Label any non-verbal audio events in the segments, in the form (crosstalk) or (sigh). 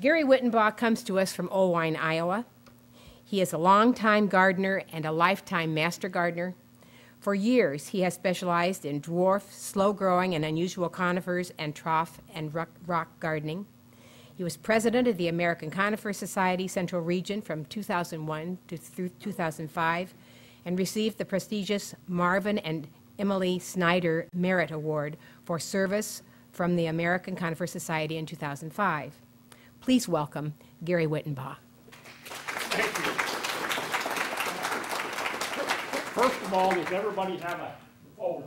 Gary Wittenbaugh comes to us from Oelwein, Iowa. He is a longtime gardener and a lifetime master gardener. For years, he has specialized in dwarf, slow growing, and unusual conifers and trough and rock, rock gardening. He was president of the American Conifer Society Central Region from 2001 to through 2005 and received the prestigious Marvin and Emily Snyder Merit Award for service from the American Conifer Society in 2005. Please welcome Gary Wittenbaugh. Thank you. First of all, does everybody have a folder?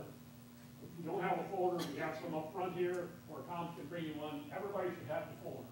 If you don't have a folder, we have some up front here, or Tom can bring you one. Everybody should have the folder,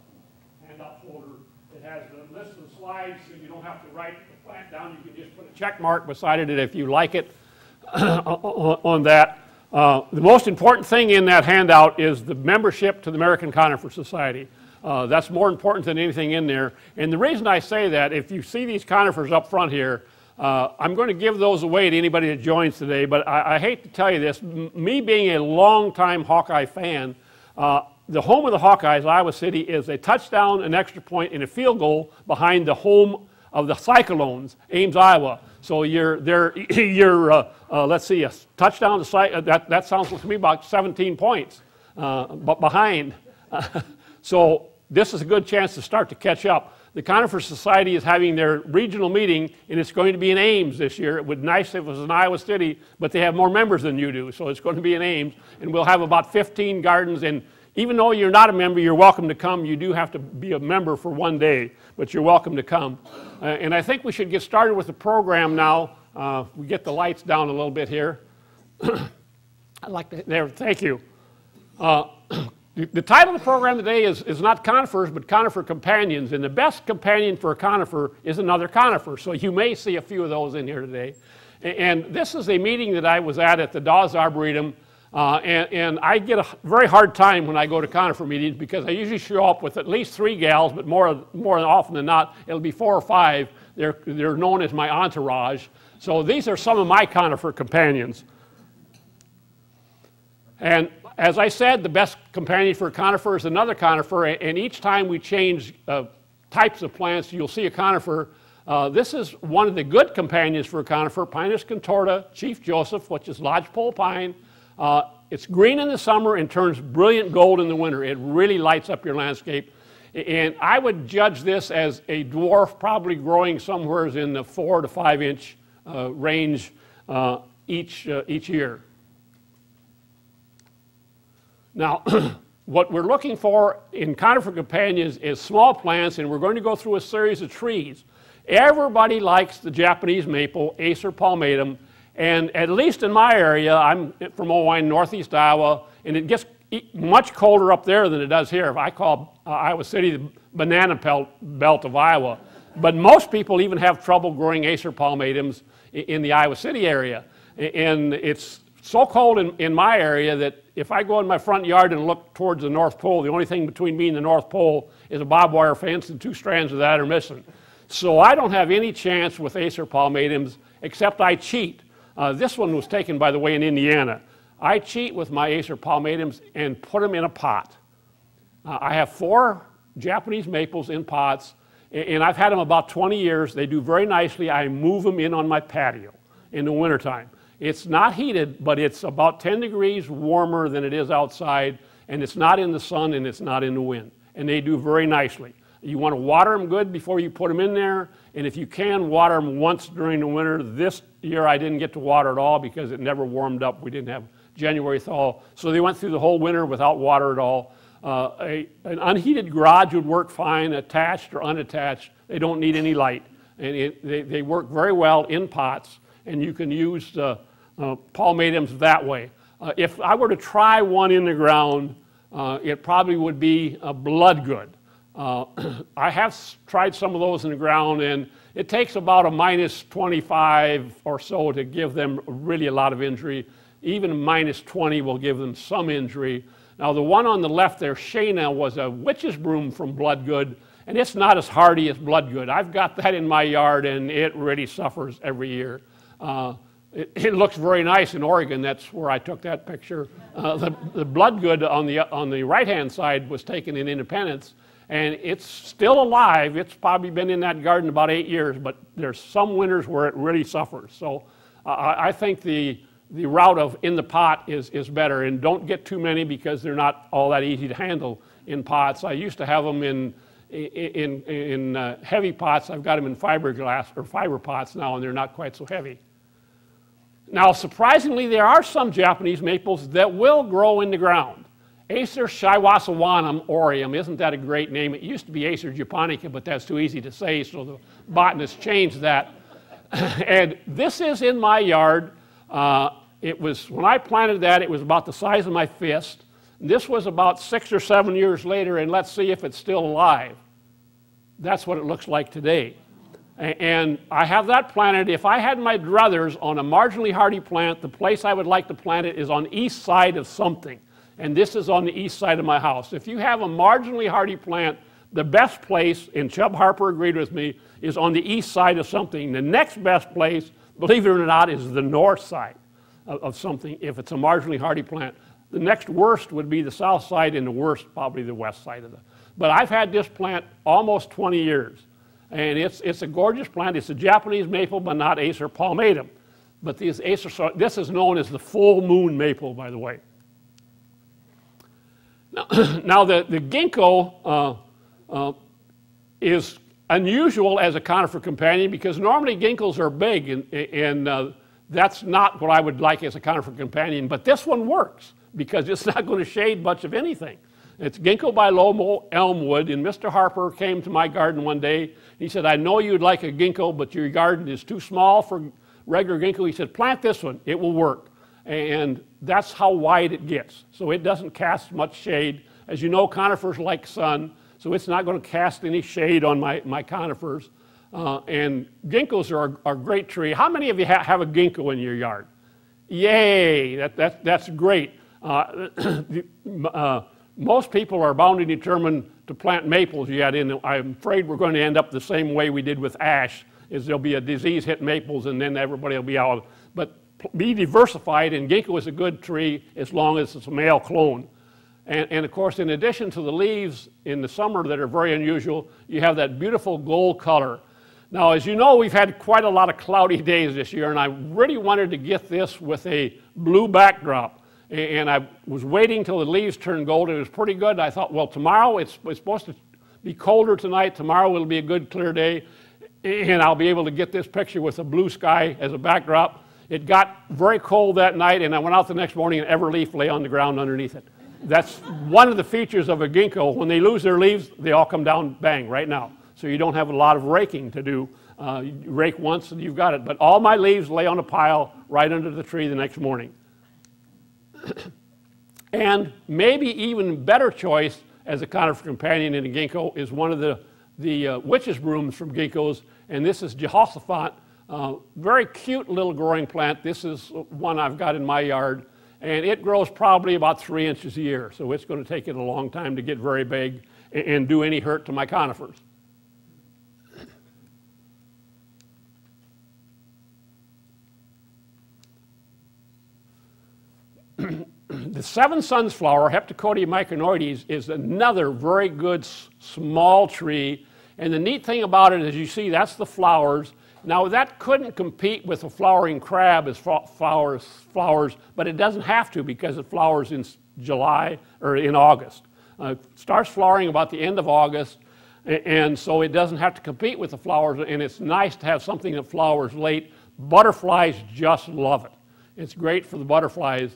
handout folder. It has the list of slides, so you don't have to write the plant down. You can just put a check mark beside it if you like it (coughs) on that. Uh, the most important thing in that handout is the membership to the American Conifer Society. Uh, that's more important than anything in there. And the reason I say that, if you see these conifers up front here, uh, I'm going to give those away to anybody that joins today, but I, I hate to tell you this. M me being a longtime Hawkeye fan, uh, the home of the Hawkeyes, Iowa City, is a touchdown, an extra point, and a field goal behind the home of the Cyclones, Ames, Iowa. So you're, there, (clears throat) you're uh, uh, let's see, a touchdown, to, uh, that, that sounds to me about 17 points, uh, behind. (laughs) so this is a good chance to start to catch up. The Conifer Society is having their regional meeting, and it's going to be in Ames this year. It would be nice if it was in Iowa City, but they have more members than you do, so it's going to be in Ames. And we'll have about 15 gardens, and even though you're not a member, you're welcome to come. You do have to be a member for one day, but you're welcome to come. Uh, and I think we should get started with the program now. Uh, we get the lights down a little bit here. (coughs) I'd like to, there, thank you. Uh, the title of the program today is, is not conifers, but conifer companions. And the best companion for a conifer is another conifer. So you may see a few of those in here today. And, this is a meeting that I was at at the Dawes Arboretum. Uh, and, and, I get a very hard time when I go to conifer meetings because I usually show up with at least three gals, but more, more often than not, it'll be four or five. They're, they're known as my entourage. So these are some of my conifer companions. And as I said, the best companion for a conifer is another conifer, and each time we change uh, types of plants, you'll see a conifer. Uh, this is one of the good companions for a conifer, Pinus contorta, Chief Joseph, which is lodgepole pine. Uh, it's green in the summer and turns brilliant gold in the winter. It really lights up your landscape. And I would judge this as a dwarf, probably growing somewhere in the four to five inch uh, range uh, each, uh, each year. Now, (clears throat) what we're looking for in conifer companions is small plants, and we're going to go through a series of trees. Everybody likes the Japanese maple, Acer palmatum, and at least in my area, I'm from Oelwein, northeast Iowa, and it gets much colder up there than it does here. I call uh, Iowa City the banana belt of Iowa. But most people even have trouble growing Acer palmatums in the Iowa City area. And it's so cold in, in my area that if I go in my front yard and look towards the North Pole, the only thing between me and the North Pole is a barbed wire fence, and two strands of that are missing. So I don't have any chance with Acer palmatums except I cheat. Uh, this one was taken, by the way, in Indiana. I cheat with my Acer palmatums and put them in a pot. Uh, I have four Japanese maples in pots, and I've had them about 20 years. They do very nicely. I move them in on my patio in the wintertime. It's not heated, but it's about 10 degrees warmer than it is outside, and it's not in the sun and it's not in the wind. And they do very nicely. You want to water them good before you put them in there, and if you can, water them once during the winter. This year I didn't get to water at all because it never warmed up. We didn't have January thaw. So they went through the whole winter without water at all. Uh, a, an unheated garage would work fine, attached or unattached. They don't need any light. And it, they, they work very well in pots, and you can use uh, uh, palmatums that way. Uh, if I were to try one in the ground, uh, it probably would be a bloodgood. Uh, (clears throat) I have tried some of those in the ground, and it takes about a minus 25 or so to give them really a lot of injury. Even minus 20 will give them some injury. Now, the one on the left there, Shayna, was a witch's broom from Bloodgood, and it's not as hardy as Bloodgood. I've got that in my yard, and it really suffers every year. Uh, it, it, looks very nice in Oregon. That's where I took that picture. Uh, the, the Bloodgood on the, on the right hand side was taken in Independence, And it's still alive. It's probably been in that garden about eight years, but there's some winters where it really suffers. So uh, I think the, the route of in the pot is, is better. And don't get too many because they're not all that easy to handle in pots. I used to have them in, in, in uh, heavy pots. I've got them in fiberglass or fiber pots now, and they're not quite so heavy. Now, surprisingly, there are some Japanese maples that will grow in the ground. Acer shirasawanum aureum, isn't that a great name? It used to be Acer japonica, but that's too easy to say, so the botanist changed that. (laughs) and this is in my yard. Uh, it was, when I planted that, it was about the size of my fist. This was about six or seven years later, and let's see if it's still alive. That's what it looks like today. And I have that planted. If I had my druthers on a marginally hardy plant, the place I would like to plant it is on the east side of something. And this is on the east side of my house. If you have a marginally hardy plant, the best place, and Chub Harper agreed with me, is on the east side of something. The next best place, believe it or not, is the north side of, of something if it's a marginally hardy plant. The next worst would be the south side, and the worst probably the west side of the. But I've had this plant almost 20 years. And it's, it's a gorgeous plant. It's a Japanese maple, but not Acer palmatum. But these Acer, this is known as the full moon maple, by the way. Now, (clears throat) now the, the ginkgo uh, uh, is unusual as a conifer companion because normally ginkgos are big, and, and uh, that's not what I would like as a conifer companion. But this one works because it's (laughs) not going to shade much of anything. It's ginkgo biloba elmwood, and Mr. Harper came to my garden one day. He said, I know you'd like a ginkgo, but your garden is too small for regular ginkgo. He said, plant this one, it will work. And that's how wide it gets. So it doesn't cast much shade. As you know, conifers like sun, so it's not going to cast any shade on my, my conifers. Uh, and ginkgos are, a great tree. How many of you ha have a ginkgo in your yard? Yay, that, that, that's great. Uh, (clears throat) uh, most people are bound to determined to plant maples yet, and I'm afraid we're going to end up the same way we did with ash, is there'll be a disease hit maples and then everybody will be out. But be diversified, and ginkgo is a good tree as long as it's a male clone. And, and, of course, in addition to the leaves in the summer that are very unusual, you have that beautiful gold color. Now, as you know, we've had quite a lot of cloudy days this year, and I really wanted to get this with a blue backdrop and I was waiting till the leaves turned gold. It was pretty good. I thought, well, tomorrow it's, it's supposed to be colder tonight. Tomorrow will be a good clear day, and I'll be able to get this picture with a blue sky as a backdrop. It got very cold that night, and I went out the next morning, and every leaf lay on the ground underneath it. That's one of the features of a ginkgo. When they lose their leaves, they all come down bang right now. So you don't have a lot of raking to do. Uh, rake once and you've got it. But all my leaves lay on a pile right under the tree the next morning. (coughs) and maybe even better choice as a conifer companion in a ginkgo is one of the, the uh, witch's brooms from ginkgos, and this is Jehoshaphat. Uh, very cute little growing plant. This is one I've got in my yard, and it grows probably about three inches a year, so it's going to take it a long time to get very big and, and do any hurt to my conifers. (clears throat) the seven suns flower, Heptacodium miconioides, is another very good small tree. And the neat thing about it is you see that's the flowers. Now that couldn't compete with a flowering crab as flowers, flowers, but it doesn't have to because it flowers in July or in August. Uh, starts flowering about the end of August, and so it doesn't have to compete with the flowers, and it's nice to have something that flowers late. Butterflies just love it. It's great for the butterflies.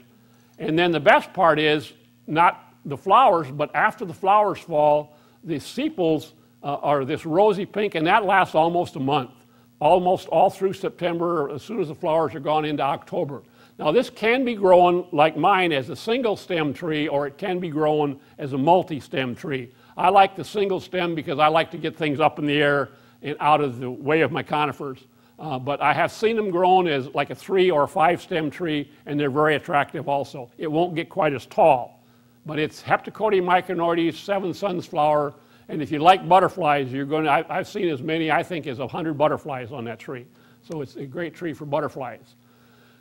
And then the best part is not the flowers, but after the flowers fall, the sepals uh, are this rosy pink, and that lasts almost a month, almost all through September, as soon as the flowers are gone into October. Now, this can be grown like mine as a single stem tree, or it can be grown as a multi stem tree. I like the single stem because I like to get things up in the air and out of the way of my conifers. Uh, but I have seen them grown as like a three or five stem tree, and they're very attractive also. It won't get quite as tall, but it's Heptacodium miconioides, seven suns flower, and if you like butterflies, you're going to, I, have seen as many, I think, as 100 butterflies on that tree. So it's a great tree for butterflies.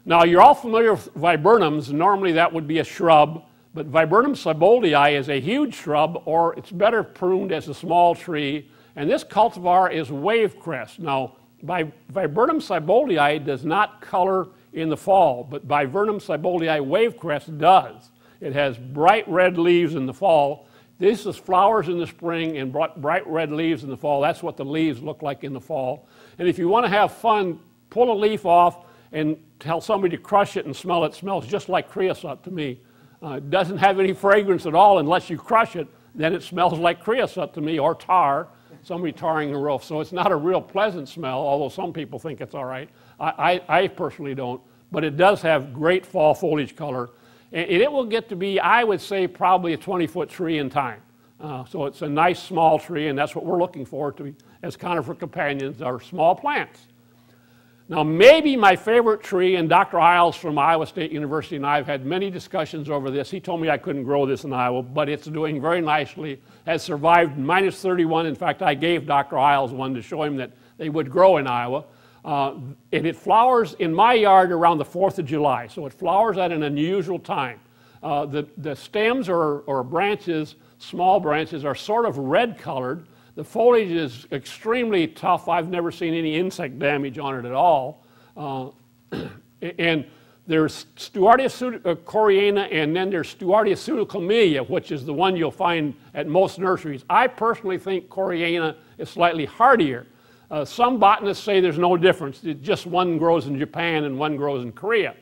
Now, you're all familiar with viburnums. Normally, that would be a shrub, But Viburnum sieboldi is a huge shrub, or it's better pruned as a small tree. And this cultivar is wavecrest. Now, Viburnum sieboldi does not color in the fall, but Viburnum sieboldi wavecrest does. It has bright red leaves in the fall. This is flowers in the spring and bright red leaves in the fall. That's what the leaves look like in the fall. And if you want to have fun, pull a leaf off and tell somebody to crush it and smell it. it smells just like creosote to me. Uh, it doesn't have any fragrance at all unless you crush it. Then it smells like creosote to me or tar, somebody tarring a roof. So it's not a real pleasant smell, although some people think it's all right. I, I, I personally don't. But it does have great fall foliage color. And it will get to be, I would say, probably a 20 foot tree in time. Uh, so it's a nice small tree, and that's what we're looking for to, as conifer companions, are small plants. Now, maybe my favorite tree, and Dr. Iles from Iowa State University and I have had many discussions over this. He told me I couldn't grow this in Iowa, but it's doing very nicely, has survived minus 31. In fact, I gave Dr. Iles one to show him that they would grow in Iowa. Uh, and it flowers in my yard around the 4th of July, so it flowers at an unusual time. Uh, the, the stems or, or branches, small branches, are sort of red colored. The foliage is extremely tough. I've never seen any insect damage on it at all. Uh, (clears throat) and there's Stewartia koreana, and then there's Stewartia pseudocamellia, which is the one you'll find at most nurseries. I personally think koreana is slightly hardier. Uh, some botanists say there's no difference. It just one grows in Japan and one grows in Korea.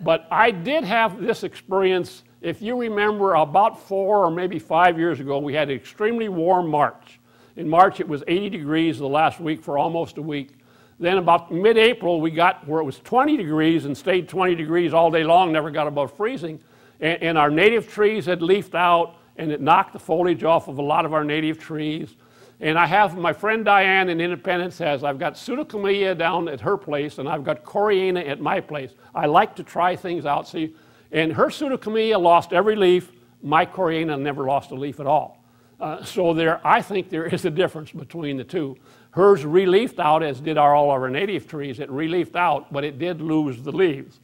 But I did have this experience. If you remember, about four or maybe five years ago, we had an extremely warm March. In March, it was 80 degrees the last week for almost a week. Then, about mid April, we got where it was 20 degrees and stayed 20 degrees all day long, never got above freezing. And, and our native trees had leafed out, and it knocked the foliage off of a lot of our native trees. And I have my friend Diane in Independence has, I've got pseudocamellia down at her place and I've got koreana at my place. I like to try things out. See, and her pseudocamellia lost every leaf. My koreana never lost a leaf at all. Uh, so there, I think there is a difference between the two. Hers reliefed out, as did our, all our native trees. It reliefed out, but it did lose the leaves.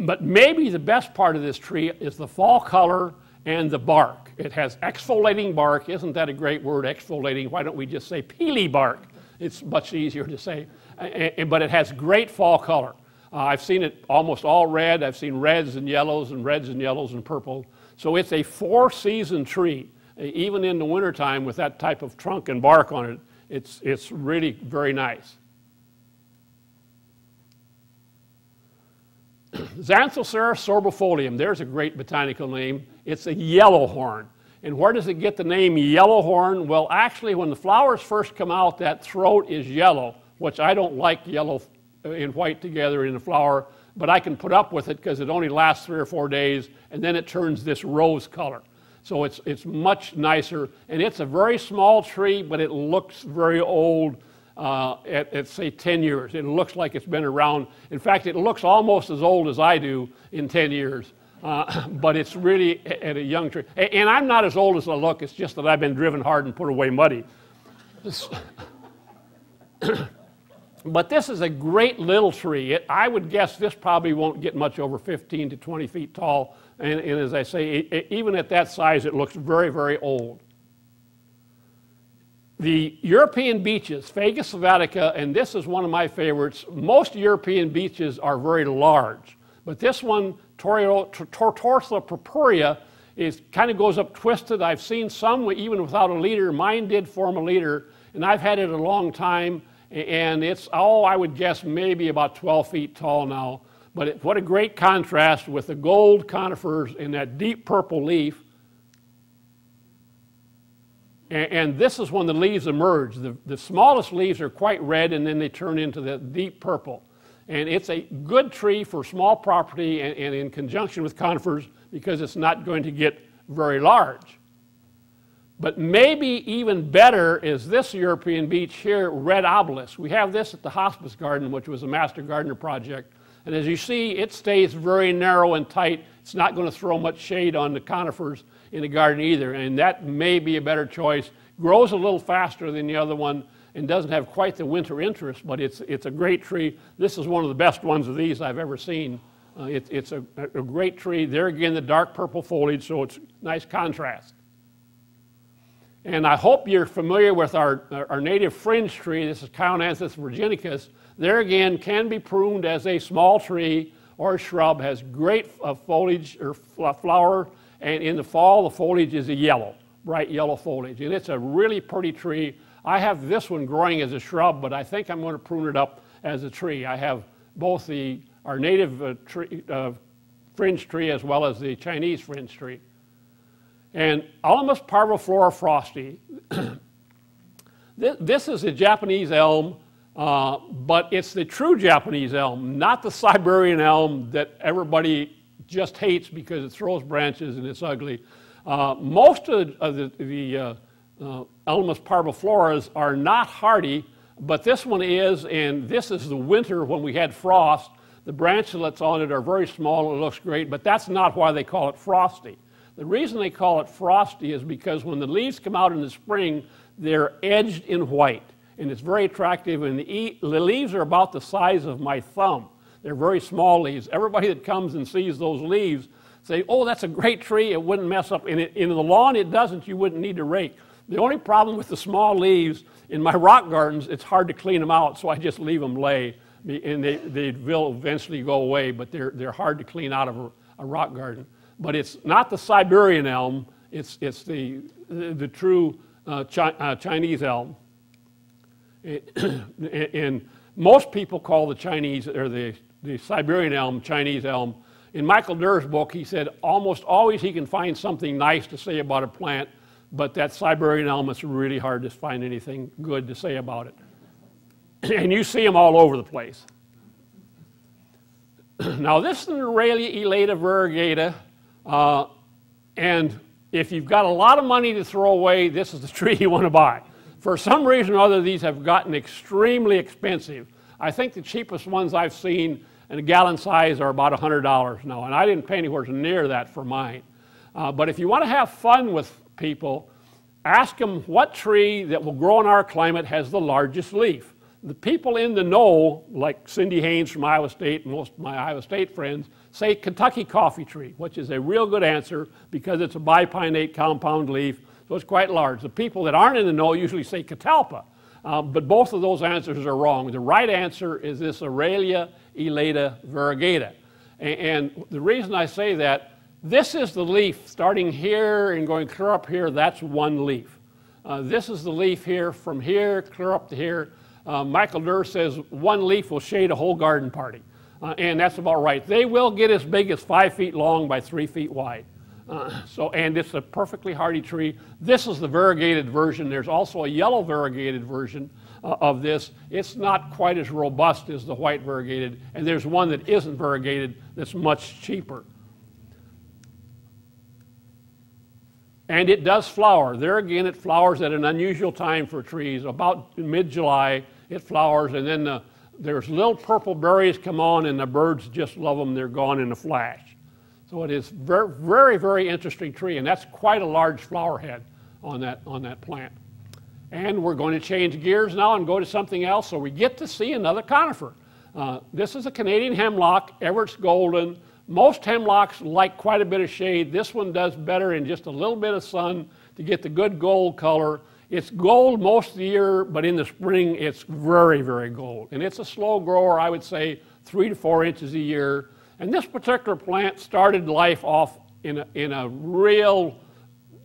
But maybe the best part of this tree is the fall color and the bark. It has exfoliating bark. Isn't that a great word, exfoliating? Why don't we just say peely bark? It's much easier to say. But it has great fall color. Uh, I've seen it almost all red. I've seen reds and yellows and reds and yellows and purple. So it's a four season tree. Even in the wintertime with that type of trunk and bark on it, it's, it's really very nice. (clears throat) Xanthoceras sorbifolium, there's a great botanical name. It's a yellowhorn. And where does it get the name yellowhorn? Well, actually, when the flowers first come out, that throat is yellow, which I don't like yellow and white together in a flower, but I can put up with it because it only lasts three or four days, and then it turns this rose color. So it's, it's much nicer, and it's a very small tree, but it looks very old uh, at, at, say 10 years. It looks like it's been around. In fact, it looks almost as old as I do in 10 years. Uh, (laughs) but it's really at a young tree. And I'm not as old as I look, it's just that I've been driven hard and put away muddy. But this is a great little tree. It, I would guess this probably won't get much over 15 to 20 feet tall. And, and as I say, it, even at that size, it looks very, very old. The European beeches, Fagus sylvatica, and this is one of my favorites. Most European beeches are very large, but this one, Tortuosa purpurea, is kind of goes up twisted. I've seen some even without a leader. Mine did form a leader, and I've had it a long time, and it's, oh, I would guess maybe about 12 feet tall now. But it, what a great contrast with the gold conifers and that deep purple leaf and, and, this is when the leaves emerge. The, the smallest leaves are quite red and then they turn into the deep purple. And it's a good tree for small property and, and in conjunction with conifers because it's not going to get very large. But maybe even better is this European beech here, red obelisk. We have this at the hospice garden, which was a master gardener project. And as you see, it stays very narrow and tight. It's not going to throw much shade on the conifers in the garden either, and that may be a better choice. Grows a little faster than the other one, and doesn't have quite the winter interest, but it's, it's a great tree. This is one of the best ones of these I've ever seen. Uh, it, it's a, a great tree. There again, the dark purple foliage, so it's nice contrast. And I hope you're familiar with our, our native fringe tree. This is Chionanthus virginicus. There again, can be pruned as a small tree or shrub, has great uh, foliage or flower, and in the fall, the foliage is a yellow, bright yellow foliage. And it's a really pretty tree. I have this one growing as a shrub, but I think I'm going to prune it up as a tree. I have both the, our native uh, tree, uh, fringe tree as well as the Chinese fringe tree. And Ulmus parviflora frosti, this, is a Japanese elm, uh, but it's the true Japanese elm, not the Siberian elm that everybody just hates because it throws branches and it's ugly. Uh, most of, of the, the uh, uh, parvifloras are not hardy, but this one is, and this is the winter when we had frost. The branchlets on it are very small it looks great, but that's not why they call it frosty. The reason they call it frosty is because when the leaves come out in the spring, they're edged in white, and it's very attractive, and the, the leaves are about the size of my thumb. They're very small leaves. Everybody that comes and sees those leaves say, oh, that's a great tree. It wouldn't mess up. And in the lawn, it doesn't. You wouldn't need to rake. The only problem with the small leaves in my rock gardens, it's hard to clean them out, so I just leave them lay, and they, they will eventually go away, but they're, they're hard to clean out of a, a rock garden but it's not the Siberian elm, it's, it's the, the, the true uh, Chi uh, Chinese elm. (coughs) and most people call the Chinese, or the, the Siberian elm, Chinese elm. In Michael Dirr's book, he said almost always he can find something nice to say about a plant, but that Siberian elm, is really hard to find anything good to say about it. (coughs) and you see them all over the place. (coughs) now, this is an Aralia elata variegata. Uh, and if you've got a lot of money to throw away, this is the (laughs) tree you want to buy. For some reason or other, these have gotten extremely expensive. I think the cheapest ones I've seen in a gallon size are about $100 now, and I didn't pay anywhere near that for mine. Uh, but if you want to have fun with people, ask them what tree that will grow in our climate has the largest leaf. The people in the know, like Cindy Haynes from Iowa State and most of my Iowa State friends, say Kentucky coffee tree, which is a real good answer because it's a bipinnate compound leaf, so it's quite large. The people that aren't in the know usually say catalpa, uh, but both of those answers are wrong. The right answer is this Aralia elata variegata. And, and the reason I say that, this is the leaf starting here and going clear up here, that's one leaf. Uh, this is the leaf here from here clear up to here. Uh, Michael Dirr says one leaf will shade a whole garden party. Uh, and that's about right. They will get as big as five feet long by three feet wide. Uh, so, and it's a perfectly hardy tree. This is the variegated version. There's also a yellow variegated version uh, of this. It's not quite as robust as the white variegated, and there's one that isn't variegated that's much cheaper. And it does flower. There again, it flowers at an unusual time for trees. About mid-July, it flowers, and then the there's little purple berries come on and the birds just love them. They're gone in a flash. So it is very, very, very interesting tree, and that's quite a large flower head on that, on that plant. And we're going to change gears now and go to something else so we get to see another conifer. Uh, this is a Canadian hemlock, Everett's Golden. Most hemlocks like quite a bit of shade. This one does better in just a little bit of sun to get the good gold color. It's gold most of the year, but in the spring it's very, very gold. And it's a slow grower, I would say three to four inches a year. And this particular plant started life off in a, in a real,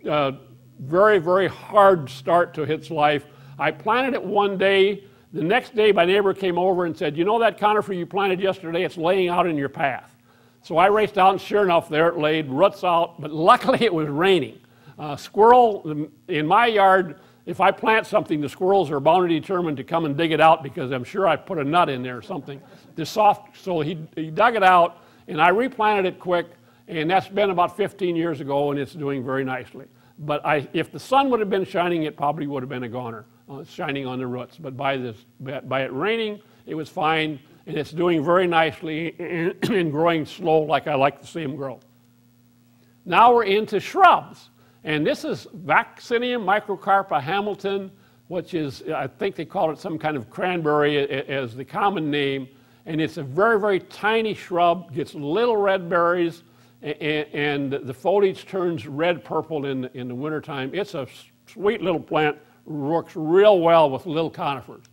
uh, very, very hard start to its life. I planted it one day. The next day, my neighbor came over and said, You know that conifer you planted yesterday? It's laying out in your path. So I raced out, and sure enough, there it laid, roots out, but luckily (laughs) it was raining. Uh, squirrel in my yard if I plant something, the squirrels are bound and determined to come and dig it out because I'm sure I put a nut in there or something. The soft, so he, he dug it out, and I replanted it quick, and that's been about 15 years ago, and it's doing very nicely. But I, if the sun would have been shining, it probably would have been a goner, uh, shining on the roots. But by, this, by it raining, it was fine, and it's doing very nicely (clears throat) and growing slow like I like to see them grow. Now we're into shrubs. And this is Vaccinium microcarpa Hamilton, which is, I think they call it some kind of cranberry as the common name. And it's a very, very tiny shrub, gets little red berries, and, the foliage turns red purple in, in the wintertime. It's a sweet little plant, works real well with little conifers.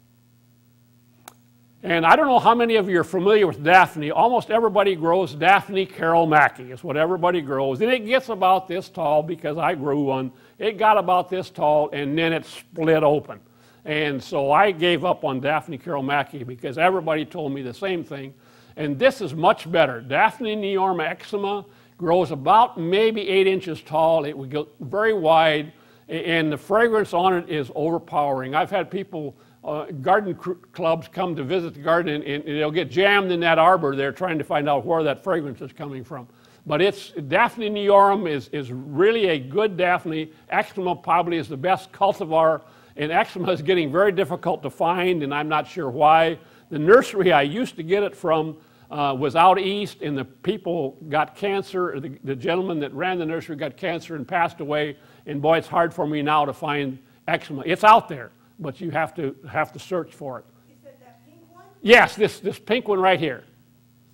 And I don't know how many of you are familiar with Daphne. Almost everybody grows Daphne Carol Mackie, is what everybody grows. And it gets about this tall because I grew one. It got about this tall and then it split open. And so I gave up on Daphne Carol Mackie because everybody told me the same thing. And this is much better. Daphne cneorum Eximia grows about maybe eight inches tall. It would go very wide, and the fragrance on it is overpowering. I've had people uh, garden clubs come to visit the garden and, and, they'll get jammed in that arbor there trying to find out where that fragrance is coming from. But it's Daphne cneorum is, is really a good Daphne. Eximia probably is the best cultivar, and Eximia is getting very difficult to find, and I'm not sure why. The nursery I used to get it from uh, was out east, and the people got cancer. The, the gentleman that ran the nursery got cancer and passed away. And boy, it's hard for me now to find Eximia. It's out there but you have to have to search for it. Is that that pink one? Yes, this, this pink one right here.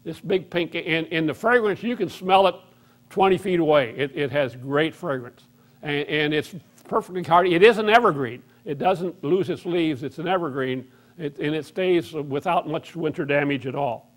This big pink, and, and the fragrance, you can smell it 20 feet away. It, it has great fragrance. And, and it's perfectly hardy. It is an evergreen. It doesn't lose its leaves. It's an evergreen, it, and it stays without much winter damage at all.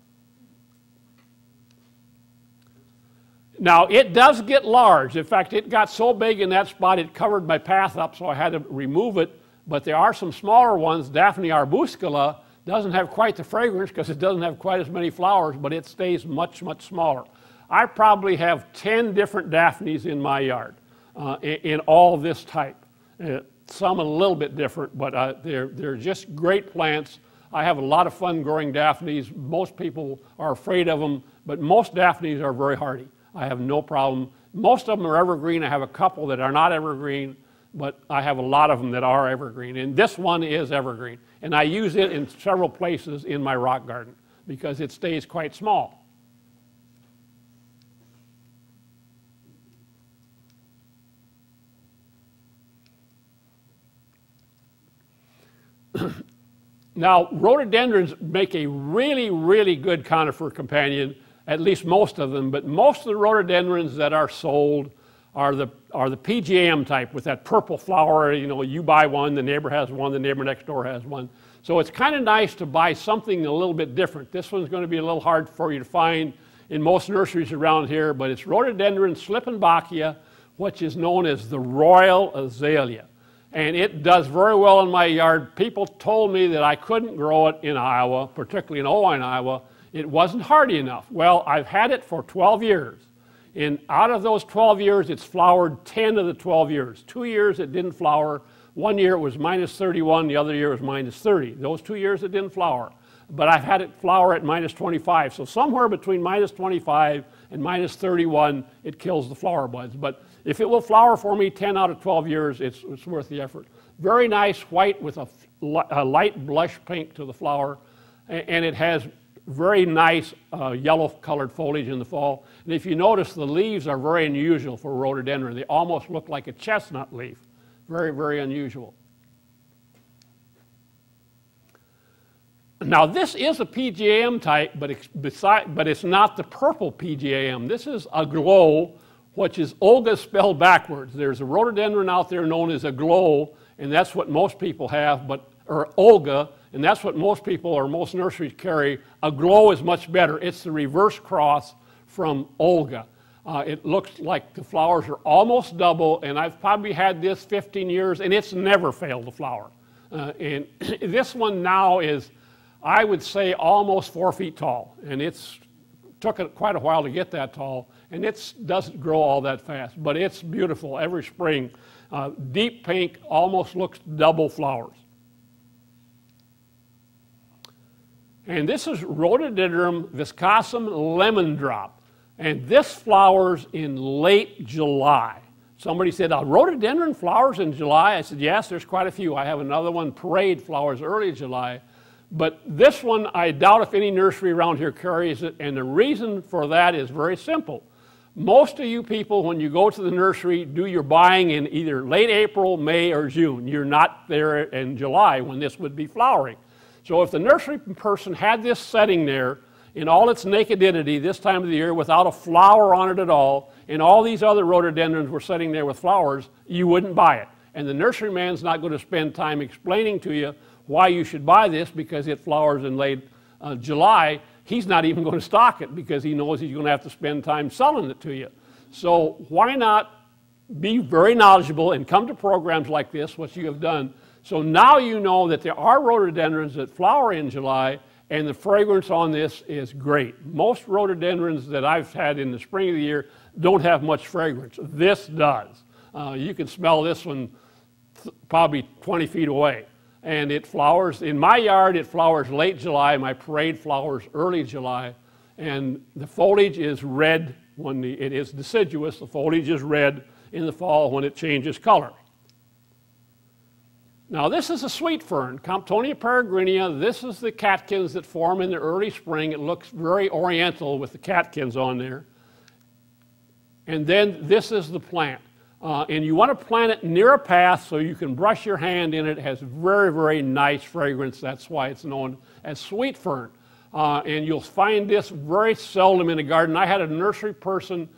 Now, it does get large. In fact, it got so big in that spot, it covered my path up, so I had to remove it but there are some smaller ones. Daphne arbuscula doesn't have quite the fragrance because it doesn't have quite as many flowers, but it stays much, much smaller. I probably have 10 different Daphnes in my yard uh, in, all this type. Uh, some a little bit different, but uh, they're, they're just great plants. I have a lot of fun growing Daphnes. Most people are afraid of them, but most Daphnes are very hardy. I have no problem. Most of them are evergreen. I have a couple that are not evergreen but I have a lot of them that are evergreen. And this one is evergreen. And I use it in several places in my rock garden because it stays quite small. (clears throat) now, rhododendrons make a really, really good conifer companion, at least most of them, but most of the rhododendrons that are sold are the, are the PJM type with that purple flower. You know, you buy one, the neighbor has one, the neighbor next door has one. So it's kind of nice to buy something a little bit different. This one's going to be a little hard for you to find in most nurseries around here, but it's rhododendron schlippenbachii, which is known as the royal azalea. And it does very well in my yard. People told me that I couldn't grow it in Iowa, particularly in Oelwein, Iowa. It wasn't hardy enough. Well, I've had it for 12 years. And out of those 12 years, it's flowered 10 of the 12 years. Two years it didn't flower. One year it was minus 31, the other year was minus 30. Those two years it didn't flower. But I've had it flower at minus 25. So somewhere between minus 25 and minus 31, it kills the flower buds. But if it will flower for me 10 out of 12 years, it's, it's worth the effort. Very nice white with a, a light blush pink to the flower. And it has very nice uh, yellow colored foliage in the fall. And if you notice, the leaves are very unusual for rhododendron. They almost look like a chestnut leaf. Very, very unusual. Now, this is a PJM type, but it's, beside, but it's not the purple PJM. This is Aglo, which is Olga spelled backwards. There's a rhododendron out there known as Aglo, and that's what most people have, but or Olga, and that's what most people or most nurseries carry. Aglo is much better. It's the reverse cross from Olga. Uh, it looks like the flowers are almost double, and I've probably had this 15 years, and it's never failed to flower. Uh, and (clears throat) this one now is, I would say, almost four feet tall, and it's took it quite a while to get that tall, and it doesn't grow all that fast, but it's beautiful every spring. Uh, deep pink, almost looks double flowers. And this is Rhododendron viscosum lemon drop. And this flowers in late July. Somebody said, "A rhododendron flowers in July? I said, yes, there's quite a few. I have another one, parade flowers early July. But this one, I doubt if any nursery around here carries it. And the reason for that is very simple. Most of you people, when you go to the nursery, do your buying in either late April, May, or June. You're not there in July when this would be flowering. So if the nursery person had this setting there in all its nakedity this time of the year without a flower on it at all, and all these other rhododendrons were sitting there with flowers, you wouldn't buy it. And the nurseryman's not going to spend time explaining to you why you should buy this because it flowers in late uh, July he's not even going to stock it because he knows he's going to have to spend time selling it to you. So why not be very knowledgeable and come to programs like this, what you have done. So now you know that there are rhododendrons that flower in July, and the fragrance on this is great. Most rhododendrons that I've had in the spring of the year don't have much fragrance. This does. Uh, you can smell this one probably 20 feet away and it flowers. In my yard, it flowers late July. My parade flowers early July. And the foliage is red when the, it is deciduous. The foliage is red in the fall when it changes color. Now, this is a sweet fern, Comptonia peregrina. This is the catkins that form in the early spring. It looks very oriental with the catkins on there. And then this is the plant. Uh, and you want to plant it near a path so you can brush your hand in it. It has very, very nice fragrance. That's why it's known as sweet fern. Uh, and you'll find this very seldom in a garden. I had a nursery person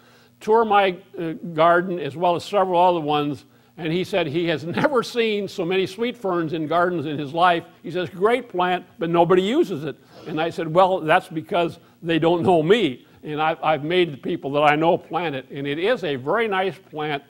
tour my uh, garden as well as several other ones, and he said he has (laughs) never seen so many sweet ferns in gardens in his life. He says, great plant, but nobody uses it. And I said, well, that's because they don't know me. And I've, I've made the people that I know plant it. And it is a very nice plant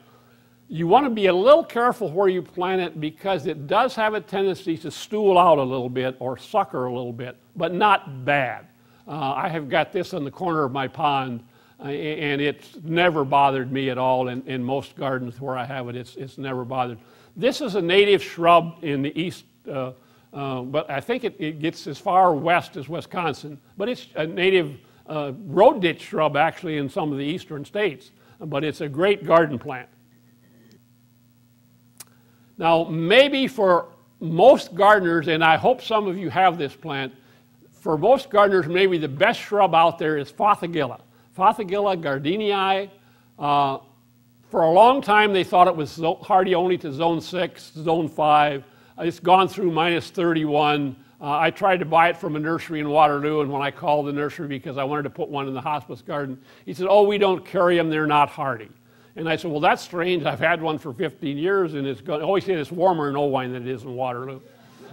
you want to be a little careful where you plant it because it does have a tendency to stool out a little bit or sucker a little bit, but not bad. Uh, I have got this in the corner of my pond, and it's never bothered me at all in, in most gardens where I have it. It's, it's never bothered. This is a native shrub in the east, uh, uh but I think it, it, gets as far west as Wisconsin, but it's a native uh, road ditch shrub actually in some of the eastern states, but it's a great garden plant. Now, maybe for most gardeners, and I hope some of you have this plant, for most gardeners, maybe the best shrub out there is Fothergilla. Fothergilla gardneri. Uh, for a long time, they thought it was hardy only to zone 6, zone 5. It's gone through minus 31. Uh, I tried to buy it from a nursery in Waterloo, and when I called the nursery because I wanted to put one in the hospice garden, he said, Oh, we don't carry them, they're not hardy. And I said, well, that's strange. I've had one for 15 years, and it's going, always say it's warmer in Oelwein than it is in Waterloo.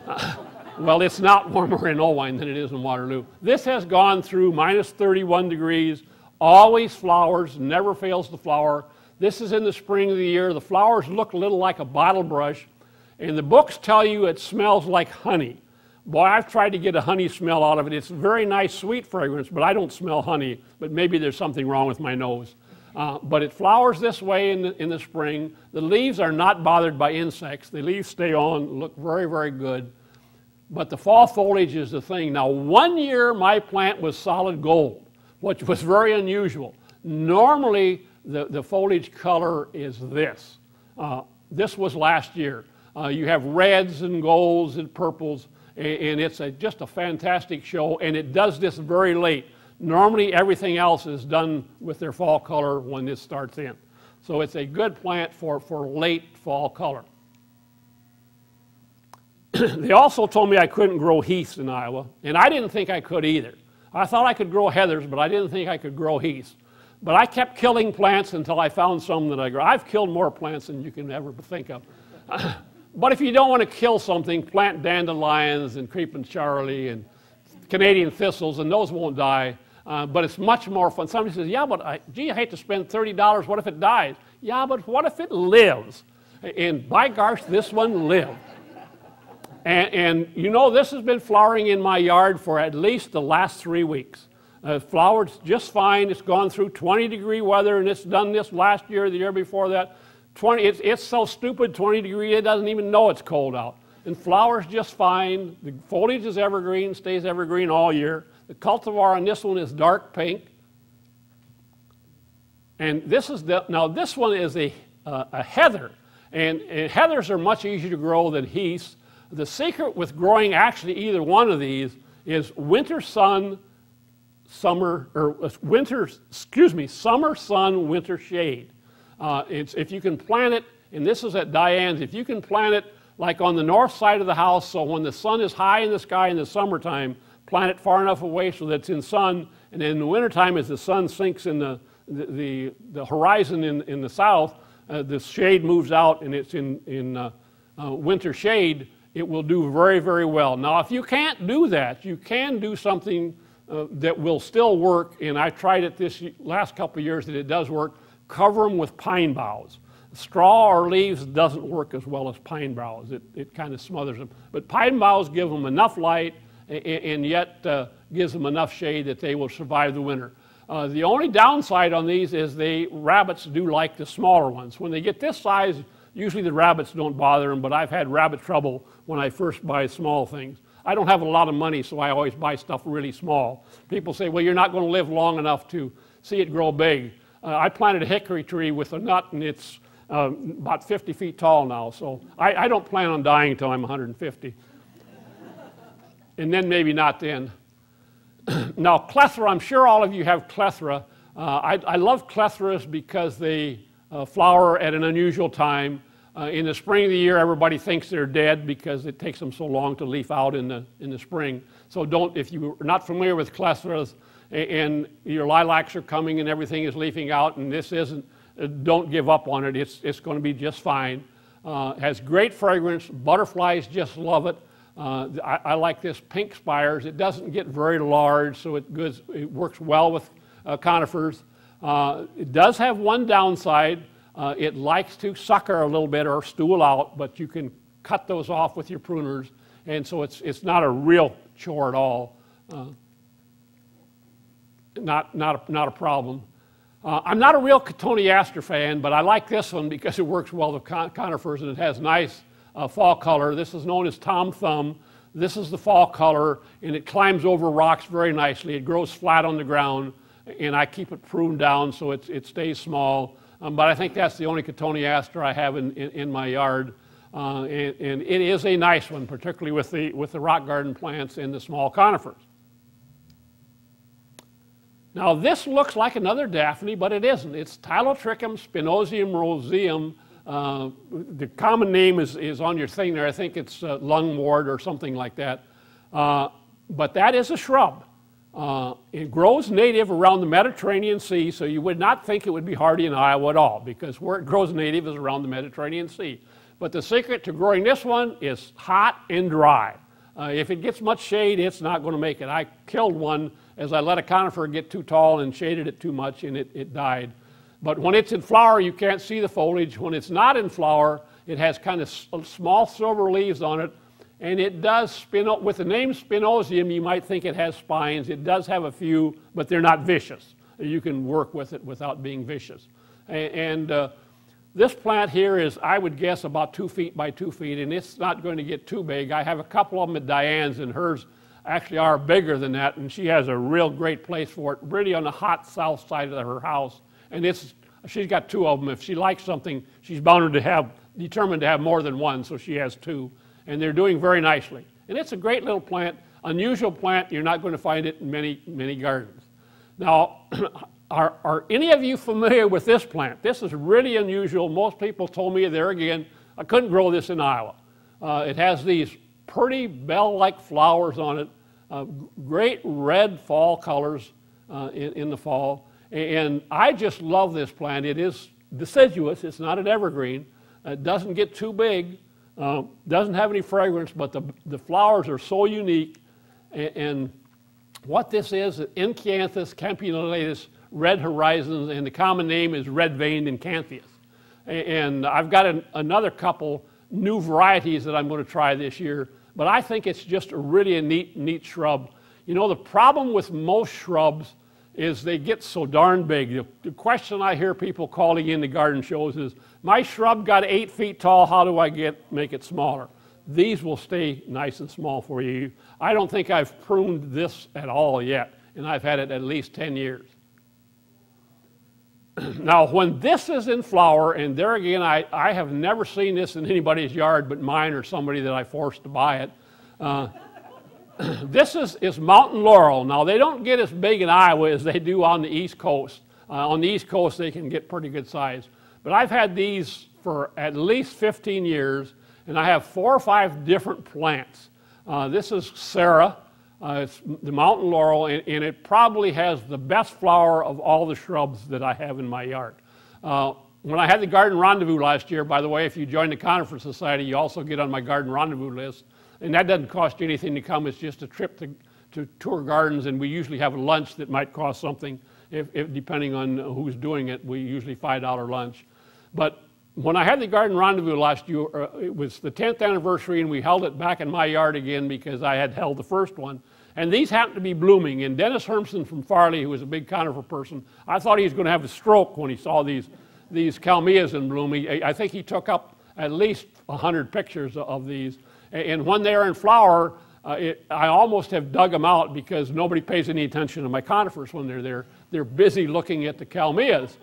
(laughs) Well, it's not warmer in Oelwein than it is in Waterloo. This has gone through minus 31 degrees, always flowers, never fails to flower. This is in the spring of the year. The flowers look a little like a bottle brush, and the books tell you it smells like honey. Boy, I've tried to get a honey smell out of it. It's very nice, sweet fragrance, but I don't smell honey. But maybe there's something wrong with my nose. Uh, but it flowers this way in the, in the spring. The leaves are not bothered by insects. The leaves stay on, look very, very good. But the fall foliage is the thing. Now, one year my plant was solid gold, which was very unusual. Normally, the, the foliage color is this. Uh, this was last year. Uh, you have reds and golds and purples, and, and it's a, just a fantastic show, and it does this very late. Normally, everything else is done with their fall color when this starts in. So it's a good plant for, for late fall color. (clears throat) they also told me I couldn't grow heaths in Iowa, and I didn't think I could either. I thought I could grow heathers, but I didn't think I could grow heaths. But I kept killing plants until I found some that I grow. I've killed more plants than you can ever think of. (clears throat) but if you don't want to kill something, plant dandelions and creeping Charlie and Canadian thistles, and those won't die. Uh, but it's much more fun. Somebody says, yeah, but I, gee, I hate to spend $30. What if it dies? Yeah, but what if it lives? And by gosh, this one lived. And, and, you know, this has been flowering in my yard for at least the last three weeks. Uh, flowered just fine. It's gone through 20 degree weather, and it's done this last year, the year before that. 20, it's, it's so stupid, 20 degree, it doesn't even know it's cold out. And flowers just fine. The foliage is evergreen, stays evergreen all year. The cultivar on this one is dark pink. And this is the, now this one is a, uh, a heather. And, and, heathers are much easier to grow than heaths. The secret with growing actually either one of these is winter sun, summer, or uh, winter, excuse me, summer sun, winter shade. Uh, if you can plant it, and this is at Diane's, if you can plant it like on the north side of the house, so when the sun is high in the sky in the summertime, plant it far enough away so that it's in sun, and in the wintertime as the sun sinks in the, the, the, the horizon in, in the south, uh, the shade moves out and it's in, in uh, uh, winter shade, it will do very, very well. Now, if you can't do that, you can do something uh, that will still work, and I tried it this last couple years that it does work. Cover them with pine boughs. Straw or leaves doesn't work as well as pine boughs. It, it kind of smothers them. But pine boughs give them enough light and, and yet uh, gives them enough shade that they will survive the winter. Uh, the only downside on these is the rabbits do like the smaller ones. When they get this size, usually the rabbits don't bother them, but I've had rabbit trouble when I first buy small things. I don't have a lot of money, so I always buy stuff really small. People say, well, you're not going to live long enough to see it grow big. Uh, I planted a hickory tree with a nut, and it's uh, about 50 feet tall now, so I, I don't plan on dying until I'm 150. and then maybe not then. (clears throat) now, clethra, I'm sure all of you have clethra. Uh, I, I, love clethras because they uh, flower at an unusual time. Uh, in the spring of the year, everybody thinks they're dead because it takes them so long to leaf out in the, in the spring. So don't, if you're not familiar with clethras and your lilacs are coming and everything is leafing out and this isn't, uh, don't give up on it. It's, it's going to be just fine. Uh, has great fragrance. Butterflies just love it. Uh, I, I, like this pink spires. It doesn't get very large, so it, goes, it works well with uh, conifers. Uh, it does have one downside. Uh, it likes to sucker a little bit or stool out, but you can cut those off with your pruners, and so it's, it's not a real chore at all. Uh, not, not, a, not a problem. Uh, I'm not a real cotoneaster fan, but I like this one because it works well with con- conifers and it has nice uh, fall color. This is known as Tom Thumb. This is the fall color, and it climbs over rocks very nicely. It grows flat on the ground, and I keep it pruned down so it, it stays small. Um, but I think that's the only cotoneaster I have in, in, in my yard. Uh, and, and, it is a nice one, particularly with the, with the rock garden plants and the small conifers. Now, this looks like another Daphne, but it isn't. It's Ptilotrichum spinosum roseum. Uh, the common name is, is on your thing there. I think it's uh, lungwort or something like that. Uh, but that is a shrub. Uh, it grows native around the Mediterranean Sea, so you would not think it would be hardy in Iowa at all, because where it grows native is around the Mediterranean Sea. But the secret to growing this one is hot and dry. Uh, if it gets much shade, it's not going to make it. I killed one as I let a conifer get too tall and shaded it too much, and it, it died. But when it's in flower, you can't see the foliage. When it's not in flower, it has kind of small silver leaves on it, and it does spin with the name spinosum, you might think it has spines. It does have a few, but they're not vicious. You can work with it without being vicious. And uh, this plant here is, I would guess, about two feet by two feet, and it's not going to get too big. I have a couple of them at Diane's, and hers actually are bigger than that, and she has a real great place for it, really on the hot south side of her house. And it's, she's got two of them. If she likes something, she's bound to have, determined to have more than one, so she has two and they're doing very nicely. And it's a great little plant, unusual plant. You're not going to find it in many, many gardens. Now, (clears throat) are, are any of you familiar with this plant? This is really unusual. Most people told me there again, I couldn't grow this in Iowa. Uh, it has these pretty bell-like flowers on it, uh, great red fall colors uh, in, in the fall. And I just love this plant. It is deciduous. It's not an evergreen. It doesn't get too big. Uh, doesn't have any fragrance, but the, the flowers are so unique. And, and what this is, Enkianthus campanulatus red horizons, and the common name is red-veined Enkianthus. And I've got an, another couple new varieties that I'm going to try this year, but I think it's just a really a neat, neat shrub. You know, the problem with most shrubs is they get so darn big. The, question I hear people calling in the garden shows is, my shrub got eight feet tall, how do I get, make it smaller? These will stay nice and small for you. I don't think I've pruned this at all yet, and I've had it at least 10 years. (clears throat) now, when this is in flower, and there again, I, I have never seen this in anybody's yard but mine or somebody that I forced to buy it. Uh, (clears throat) this is, is mountain laurel. Now, they don't get as big in Iowa as they do on the East Coast. Uh, on the East Coast, they can get pretty good size. But I've had these for at least 15 years, and I have four or five different plants. Uh, this is Sarah. Uh, it's the mountain laurel, and, and, it probably has the best flower of all the shrubs that I have in my yard. Uh, when I had the garden rendezvous last year, by the way, if you join the Conifer Society, you also get on my garden rendezvous list. And that doesn't cost you anything to come, it's just a trip to, to tour gardens, and we usually have a lunch that might cost something, if, if depending on who's doing it. We usually $5 lunch. But when I had the garden rendezvous last year, uh, it was the 10th anniversary, and we held it back in my yard again because I had held the first one. And these happened to be blooming. And Dennis Hermson from Farley, who was a big conifer person, I thought he was going to have a stroke when he saw these, these kalmias in bloom. I think he took up at least 100 pictures of these. And when they're in flower, uh, it, I almost have dug them out because nobody pays any attention to my conifers when they're there. They're busy looking at the kalmias.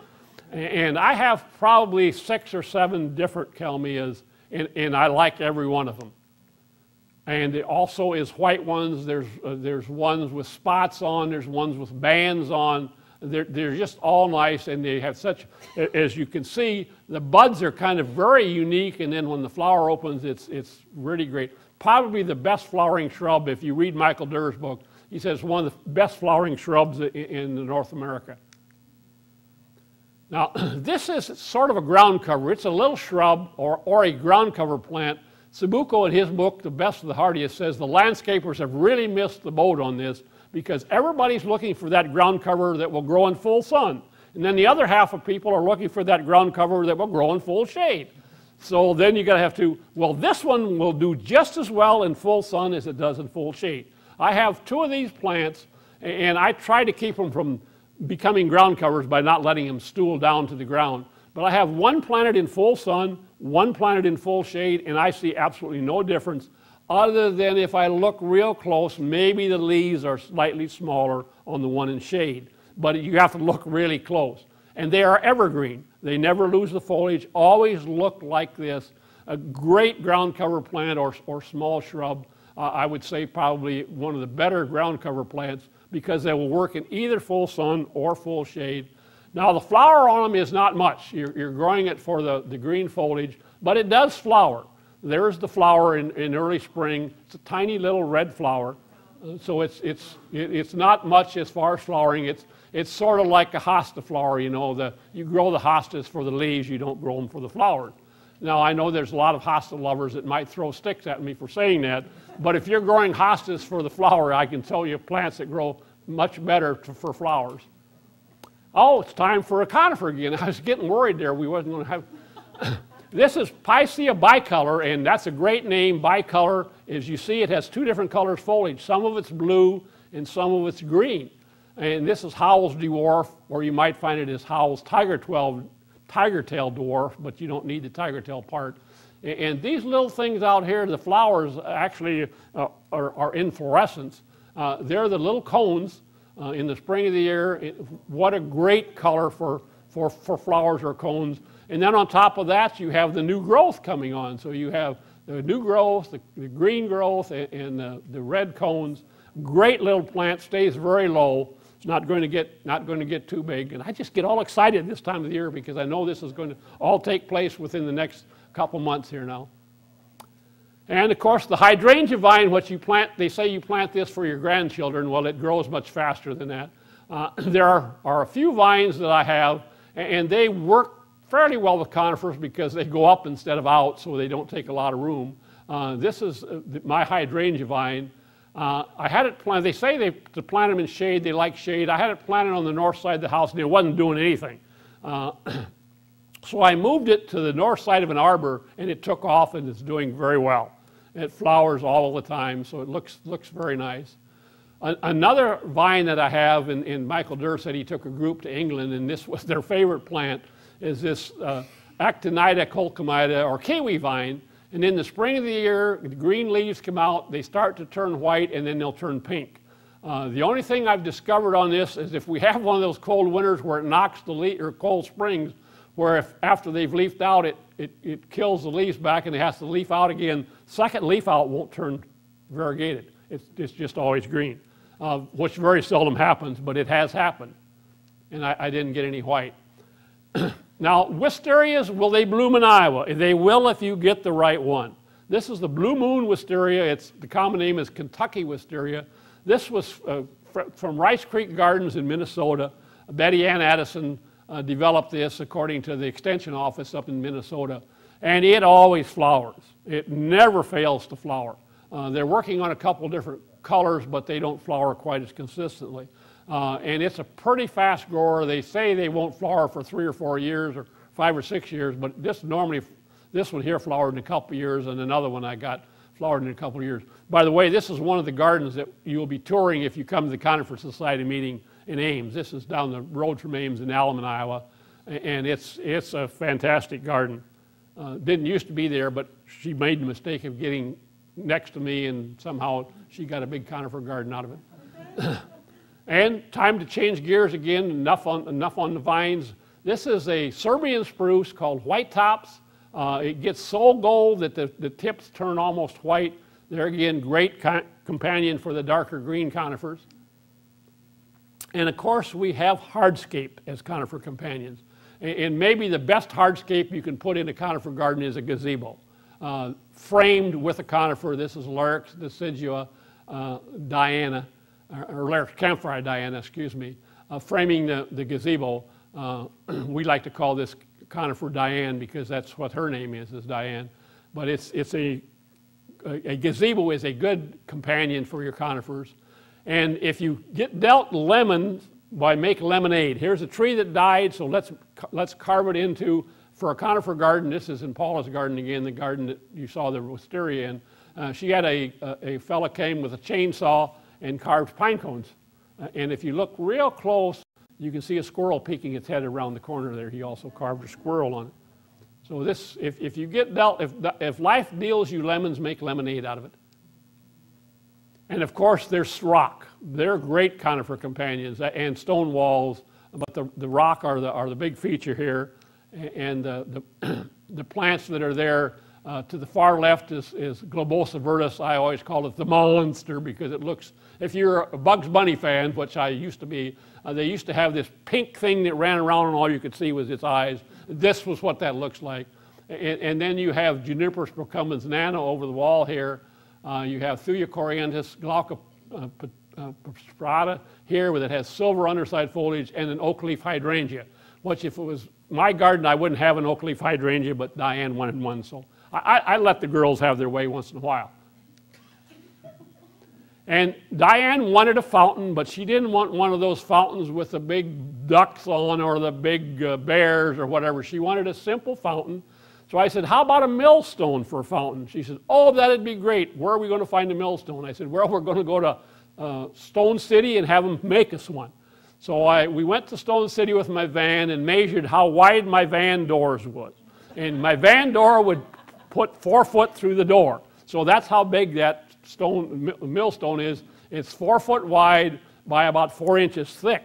And I have probably six or seven different kalmias, and, and I like every one of them. And it also is white ones. There's, uh, there's ones with spots on, there's ones with bands on. They're, they're just all nice, and they have such, as you can see, the buds are kind of very unique, and then when the flower opens, it's, it's really great. Probably the best flowering shrub, if you read Michael Dirr's book, he says one of the best flowering shrubs in, in North America. Now, (clears throat) this is sort of a ground cover. It's a little shrub or, or a ground cover plant. Sabuco, in his book, The Best of the Hardiest, says the landscapers have really missed the boat on this because everybody's looking for that ground cover that will grow in full sun. And then the other half of people are looking for that ground cover that will grow in full shade. So then you're going to have to, well, this one will do just as well in full sun as it does in full shade. I have two of these plants, and I try to keep them from becoming ground covers by not letting them stool down to the ground. But I have one planted in full sun, one planted in full shade, and I see absolutely no difference other than if I look real close, maybe the leaves are slightly smaller on the one in shade. But you have to look really close. And they are evergreen. They never lose the foliage, always look like this. A great ground cover plant or, or small shrub. Uh, I would say probably one of the better ground cover plants because they will work in either full sun or full shade. Now the flower on them is not much. You're, you're growing it for the, the green foliage, but it does flower. There's the flower in, in early spring. It's a tiny little red flower. Uh, so it's, it's, it, it's not much as far as flowering. It's, it's sort of like a hosta flower, you know. The, you grow the hostas for the leaves, you don't grow them for the flowers. Now, I know there's a lot of hosta lovers that might throw sticks at me for saying that, but if you're growing hostas for the flower, I can tell you plants that grow much better to, for flowers. Oh, it's time for a conifer again. (laughs) I was getting worried there. We wasn't going to have. (coughs) This is Picea bicolor, and that's a great name. Bicolor, as you see, it has two different colors foliage. Some of it's blue and some of it's green. And this is Howell's dwarf, or you might find it as Howell's tiger, 12, tiger tail dwarf, but you don't need the tiger tail part. And these little things out here, the flowers actually uh, are, are inflorescence. Uh, they're the little cones uh, in the spring of the year. It, what a great color for, for, for flowers or cones. And then on top of that, you have the new growth coming on. So you have the new growth, the, the green growth, and, and the, the red cones. Great little plant, stays very low. It's not going to get not going to get too big. And I just get all excited this time of the year because I know this is going to all take place within the next couple months here now. And of course, the hydrangea vine, which you plant, they say you plant this for your grandchildren. Well, it grows much faster than that. Uh, (clears throat) there are, are a few vines that I have, and they work fairly well with conifers because they go up instead of out, so they don't take a lot of room. Uh, this is uh, my hydrangea vine. Uh, I had it planted, they say they, to plant them in shade, they like shade. I had it planted on the north side of the house and it wasn't doing anything. Uh, (clears throat) so I moved it to the north side of an arbor and it took off and it's doing very well. It flowers all the time, so it looks, looks very nice. another vine that I have, and, and Michael Dirr said he took a group to England and this was (laughs) their favorite plant, is this uh, Actinidia kolomikta or kiwi vine. And in the spring of the year, the green leaves come out, they start to turn white, and then they'll turn pink. Uh, the only thing I've discovered on this is if we have one of those cold winters where it knocks the leaf, or cold springs, where if after they've leafed out, it, it, it kills the leaves back and it has to leaf out again, second leaf out won't turn variegated. It's, it's just always green, uh, which very seldom happens, but it has happened. And I, I didn't get any white. (clears throat) now, wisterias, will they bloom in Iowa? They will if you get the right one. This is the Blue Moon wisteria. It's, the common name is Kentucky wisteria. This was uh, fr- from Rice Creek Gardens in Minnesota. Betty Ann Addison uh, developed this according to the extension office up in Minnesota. And it always flowers. It never fails to flower. Uh, they're working on a couple different colors, but they don't flower quite as consistently. Uh, and it's a pretty fast grower. They say they won't flower for three or four years or five or six years, but this normally, this one here flowered in a couple years, and another one I got flowered in a couple years. By the way, this is one of the gardens that you will be touring if you come to the Conifer Society meeting in Ames. This is down the road from Ames in Alleman, Iowa, and it's, it's a fantastic garden. Uh, didn't used to be there, but she made the mistake of getting next to me, and somehow she got a big conifer garden out of it. (coughs) and time to change gears again, enough on, enough on the vines. This is a Serbian spruce called white tops. Uh, it gets so gold that the, the tips turn almost white. They're again great companion for the darker green conifers. And of course, we have hardscape as conifer companions. And maybe the best hardscape you can put in a conifer garden is a gazebo. Uh, framed with a conifer, this is Larix decidua uh, diana, or Larix kaempferi diana, excuse me, uh, framing the, the gazebo. Uh, (clears throat) we like to call this conifer Diane because that's what her name is, is Diane. But it's, it's a, a, a gazebo is a good companion for your conifers. And if you get dealt lemons by make lemonade, here's a tree that died, so let's, let's carve it into, for a conifer garden, this is in Paula's garden again, the garden that you saw the wisteria in. Uh, she had a, a, a fella came with a chainsaw and carved pine cones. Uh, and if you look real close, you can see a squirrel peeking its head around the corner there. He also carved a squirrel on it. So this, if, if you get dealt, if, if life deals you lemons, make lemonade out of it. And of course, there's rock. They're great conifer companions uh, and stone walls, but the, the rock are the, are the big feature here. And uh, the, (clears throat) the plants that are there uh, to the far left is, is Globosa. I always call it the monster because it looks, if you're a Bugs Bunny fan, which I used to be, uh, they used to have this pink thing that ran around and all you could see was its eyes. This was what that looks like. And, and then you have Juniperus procumbens nano over the wall here. Uh, you have Thuja koraiensis glauca uh, uh, here where it has silver underside foliage and an oak leaf hydrangea, which if it was my garden, I wouldn't have an oak leaf hydrangea, but Diane wanted one, so I, I let the girls have their way once in a while. And Diane wanted a fountain, but she didn't want one of those fountains with the big ducks on or the big uh, bears or whatever. She wanted a simple fountain so I said, How about a millstone for a fountain? She said, Oh, that'd be great. Where are we going to find a millstone? I said, Well, we're going to go to uh, Stone City and have them make us one. So I, we went to Stone City with my van and measured how wide my van doors was. And my van door would put four foot through the door. So that's how big that stone millstone is. It's four foot wide by about four inches thick,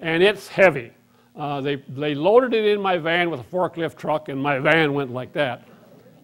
and it's heavy. Uh, they, they loaded it in my van with a forklift truck, and my van went like that.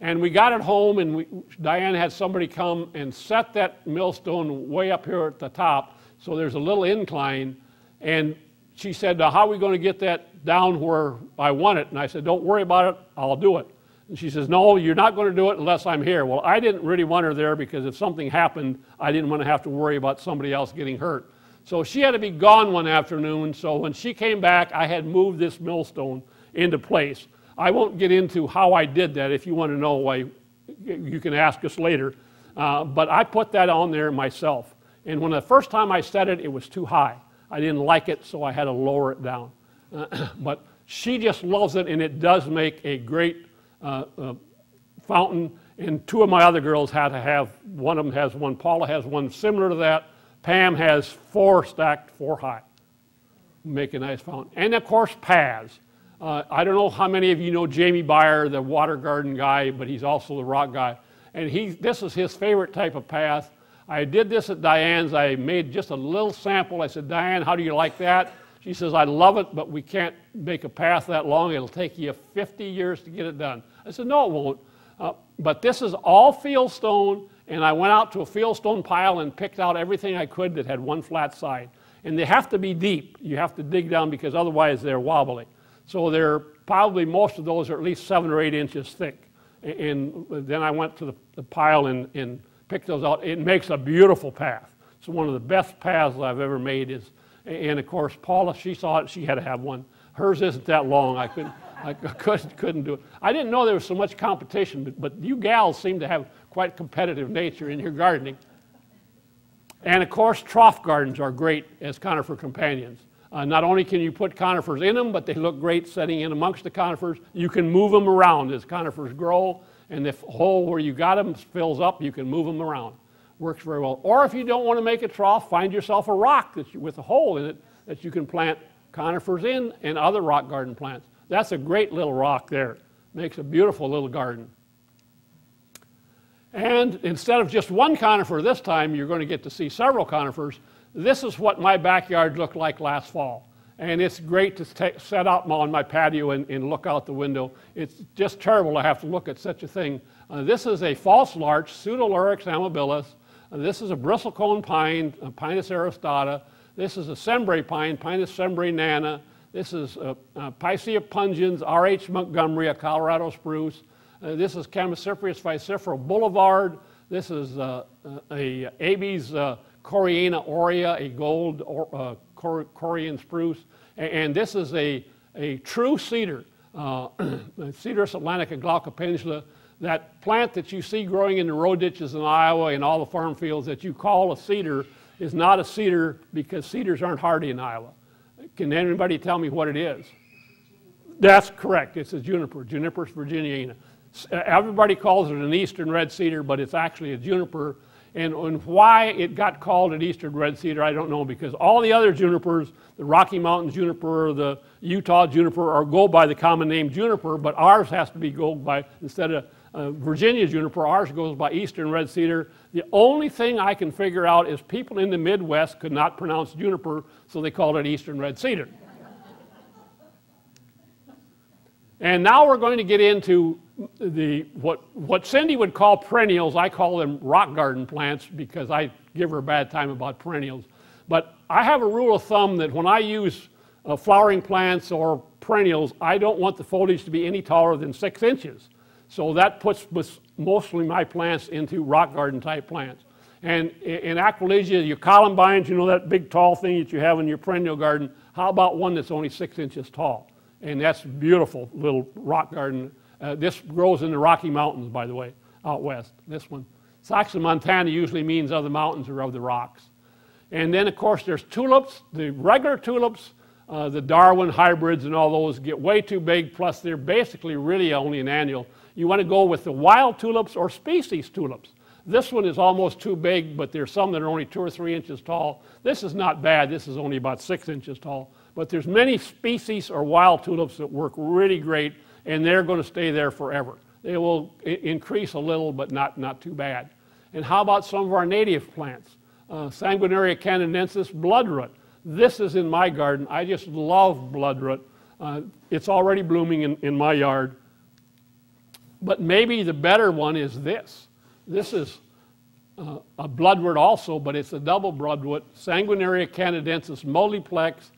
And we got it home, and we, Diane had somebody come and set that millstone way up here at the top, so there's a little incline. And she said, How are we going to get that down where I want it? And I said, Don't worry about it, I'll do it. And she says, No, you're not going to do it unless I'm here. Well, I didn't really want her there because if something happened, I didn't want to have to worry about somebody else getting hurt. So she had to be gone one afternoon. So when she came back, I had moved this millstone into place. I won't get into how I did that. If you want to know why, you can ask us later. Uh, but I put that on there myself. And when the first time I set it, it was too high. I didn't like it, so I had to lower it down. Uh, (clears throat) but she just loves it, and it does make a great uh, uh, fountain. And two of my other girls had to have, one of them has one, Paula has one similar to that. Pam has four stacked four high. Make a nice fountain. And of course, paths. Uh, I don't know how many of you know Jamie Byer, the water garden guy, but he's also the rock guy. And he, this is his favorite type of path. I did this at Diane's. I made just a little sample. I said, Diane, how do you like that? She says, I love it, but we can't make a path that long. It'll take you 50 years to get it done. I said, No, it won't. Uh, but this is all field stone and I went out to a fieldstone pile and picked out everything I could that had one flat side. And they have to be deep. You have to dig down because otherwise they're wobbly. So they're probably most of those are at least seven or eight inches thick. And then I went to the, the pile and, and picked those out. It makes a beautiful path. It's one of the best paths I've ever made. Is, and of course, Paula, she saw it. She had to have one. Hers isn't that long. I couldn't, I (laughs) couldn't, couldn't do it. I didn't know there was so much competition, but, but you gals seem to have quite competitive nature in your gardening. And of course, trough gardens are great as conifer companions. Uh, not only can you put conifers in them, but they look great setting in amongst the conifers. You can move them around as conifers grow, and if the hole where you got them fills up, you can move them around. Works very well. Or if you don't want to make a trough, find yourself a rock with a hole in it that you can plant conifers in and other rock garden plants. That's a great little rock there. Makes a beautiful little garden. And instead of just one conifer this time, you're going to get to see several conifers. This is what my backyard looked like last fall. And it's great to take, set out on my patio and, and, look out the window. It's just terrible to have to look at such a thing. Uh, this is a false larch, Pseudolarix amabilis. Uh, this is a bristlecone pine, uh, Pinus aristata. This is a cembra pine, Pinus cembra nana. This is uh, uh, Picea pungens, R.H. Montgomery, a Colorado spruce. Uh, this is Chamaecyparis pisifera boulevard. This is uh, uh a Abies Koreana aurea, a gold or, uh, Korean spruce. And, this is a, a true cedar, uh, (clears throat) Cedrus atlantica glaucopeninsula, that plant that you see growing in the road ditches in Iowa and all the farm fields that you call a cedar is not a cedar because cedars aren't hardy in Iowa. Can anybody tell me what it is? That's correct. It's a juniper, Juniperus virginiana. Everybody calls it an eastern red cedar, but it's actually a juniper. And, why it got called an eastern red cedar, I don't know, because all the other junipers, the Rocky Mountain juniper, the Utah juniper, are go by the common name juniper, but ours has to be go by, instead of uh, Virginia juniper, ours goes by eastern red cedar. The only thing I can figure out is people in the Midwest could not pronounce juniper, so they called it eastern red cedar. And now we're going to get into the, what, what Cindy would call perennials, I call them rock garden plants because I give her a bad time about perennials. But I have a rule of thumb that when I use uh, flowering plants or perennials, I don't want the foliage to be any taller than six inches. So that puts mostly my plants into rock garden type plants. And in Aquilegia, your columbines, you know that big tall thing that you have in your perennial garden, how about one that's only six inches tall? And that's beautiful little rock garden uh, this grows in the Rocky Mountains, by the way, out west, this one. saximontana usually means of the mountains or of the rocks. And then, of course, there's tulips. The regular tulips, uh, the Darwin hybrids and all those get way too big, plus they're basically really only an annual. You want to go with the wild tulips or species tulips. This one is almost too big, but there's some that are only two or three inches tall. This is not bad. This is only about six inches tall. But there's many species or wild tulips that work really great and they're going to stay there forever. They will increase a little, but not, not too bad. And how about some of our native plants? Uh, Sanguinaria canadensis bloodroot. This is in my garden. I just love bloodroot. Uh, it's already blooming in, in my yard. But maybe the better one is this. This is uh, a bloodwort also, but it's a double bloodwort, Sanguinaria canadensis multiplex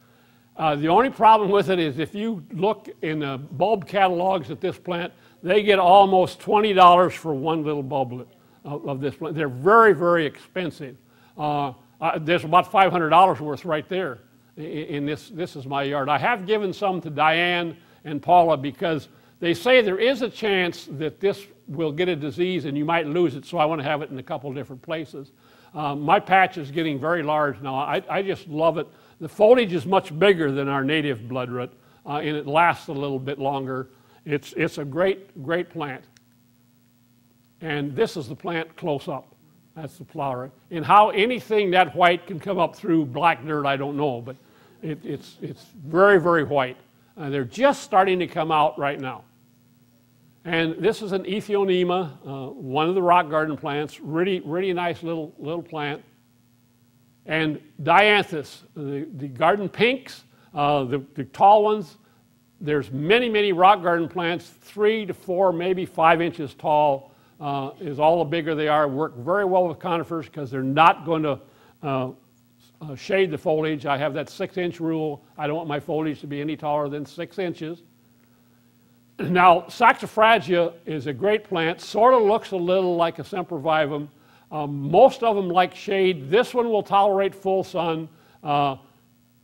uh, the only problem with it is if you look in the bulb catalogs at this plant, they get almost $20 for one little bulblet of, of this plant. They're very, very expensive. Uh, uh, there's about $500 worth right there in, in this. This is my yard. I have given some to Diane and Paula because they say there is a chance that this will get a disease and you might lose it, so I want to have it in a couple different places. Um, my patch is getting very large now. I, I just love it. The foliage is much bigger than our native bloodroot, uh, and it lasts a little bit longer. It's, it's a great, great plant. And this is the plant close up. That's the flower. And how anything that white can come up through black dirt, I don't know, but it, it's, it's very, very white. Uh, they're just starting to come out right now. And this is an Aethionema, uh, one of the rock garden plants, really, really nice little, little plant and dianthus, the, the garden pinks, uh, the, the tall ones. There's many, many rock garden plants, three to four, maybe five inches tall, uh, is all the bigger they are, work very well with conifers because they're not going to uh, uh, shade the foliage. I have that six inch rule. I don't want my foliage to be any taller than six inches. Now, Saxifraga is a great plant, sort of looks a little like a Sempervivum. Um, most of them like shade. This one will tolerate full sun. Uh,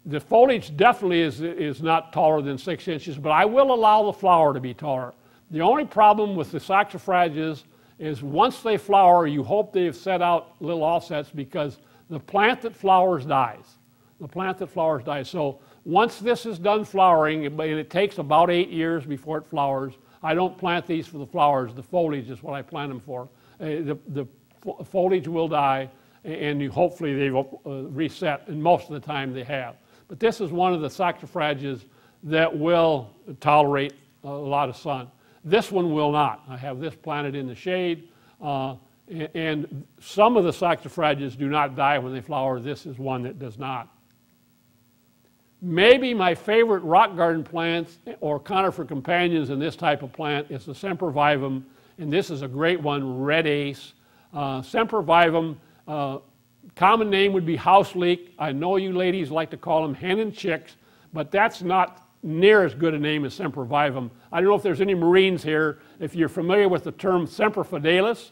the foliage definitely is, is not taller than six inches, but I will allow the flower to be taller. The only problem with the Saxifragas is once they flower, you hope they've set out little offsets because the plant that flowers dies. The plant that flowers dies. So once this is done flowering, and it takes about eight years before it flowers, I don't plant these for the flowers. The foliage is what I plant them for. Uh, the, the foliage will die, and you, hopefully they will uh, reset, and most of the time they have. But this is one of the saxifrages that will tolerate a lot of sun. This one will not. I have this planted in the shade. Uh, and some of the saxifrages do not die when they flower. This is one that does not. Maybe my favorite rock garden plants or conifer companions in this type of plant is the Sempervivum, and this is a great one, red ace. Uh, Sempervivum, uh, common name would be house leek. I know you ladies like to call them hen and chicks, but that's not near as good a name as Sempervivum. I don't know if there's any Marines here. If you're familiar with the term Semper Fidelis,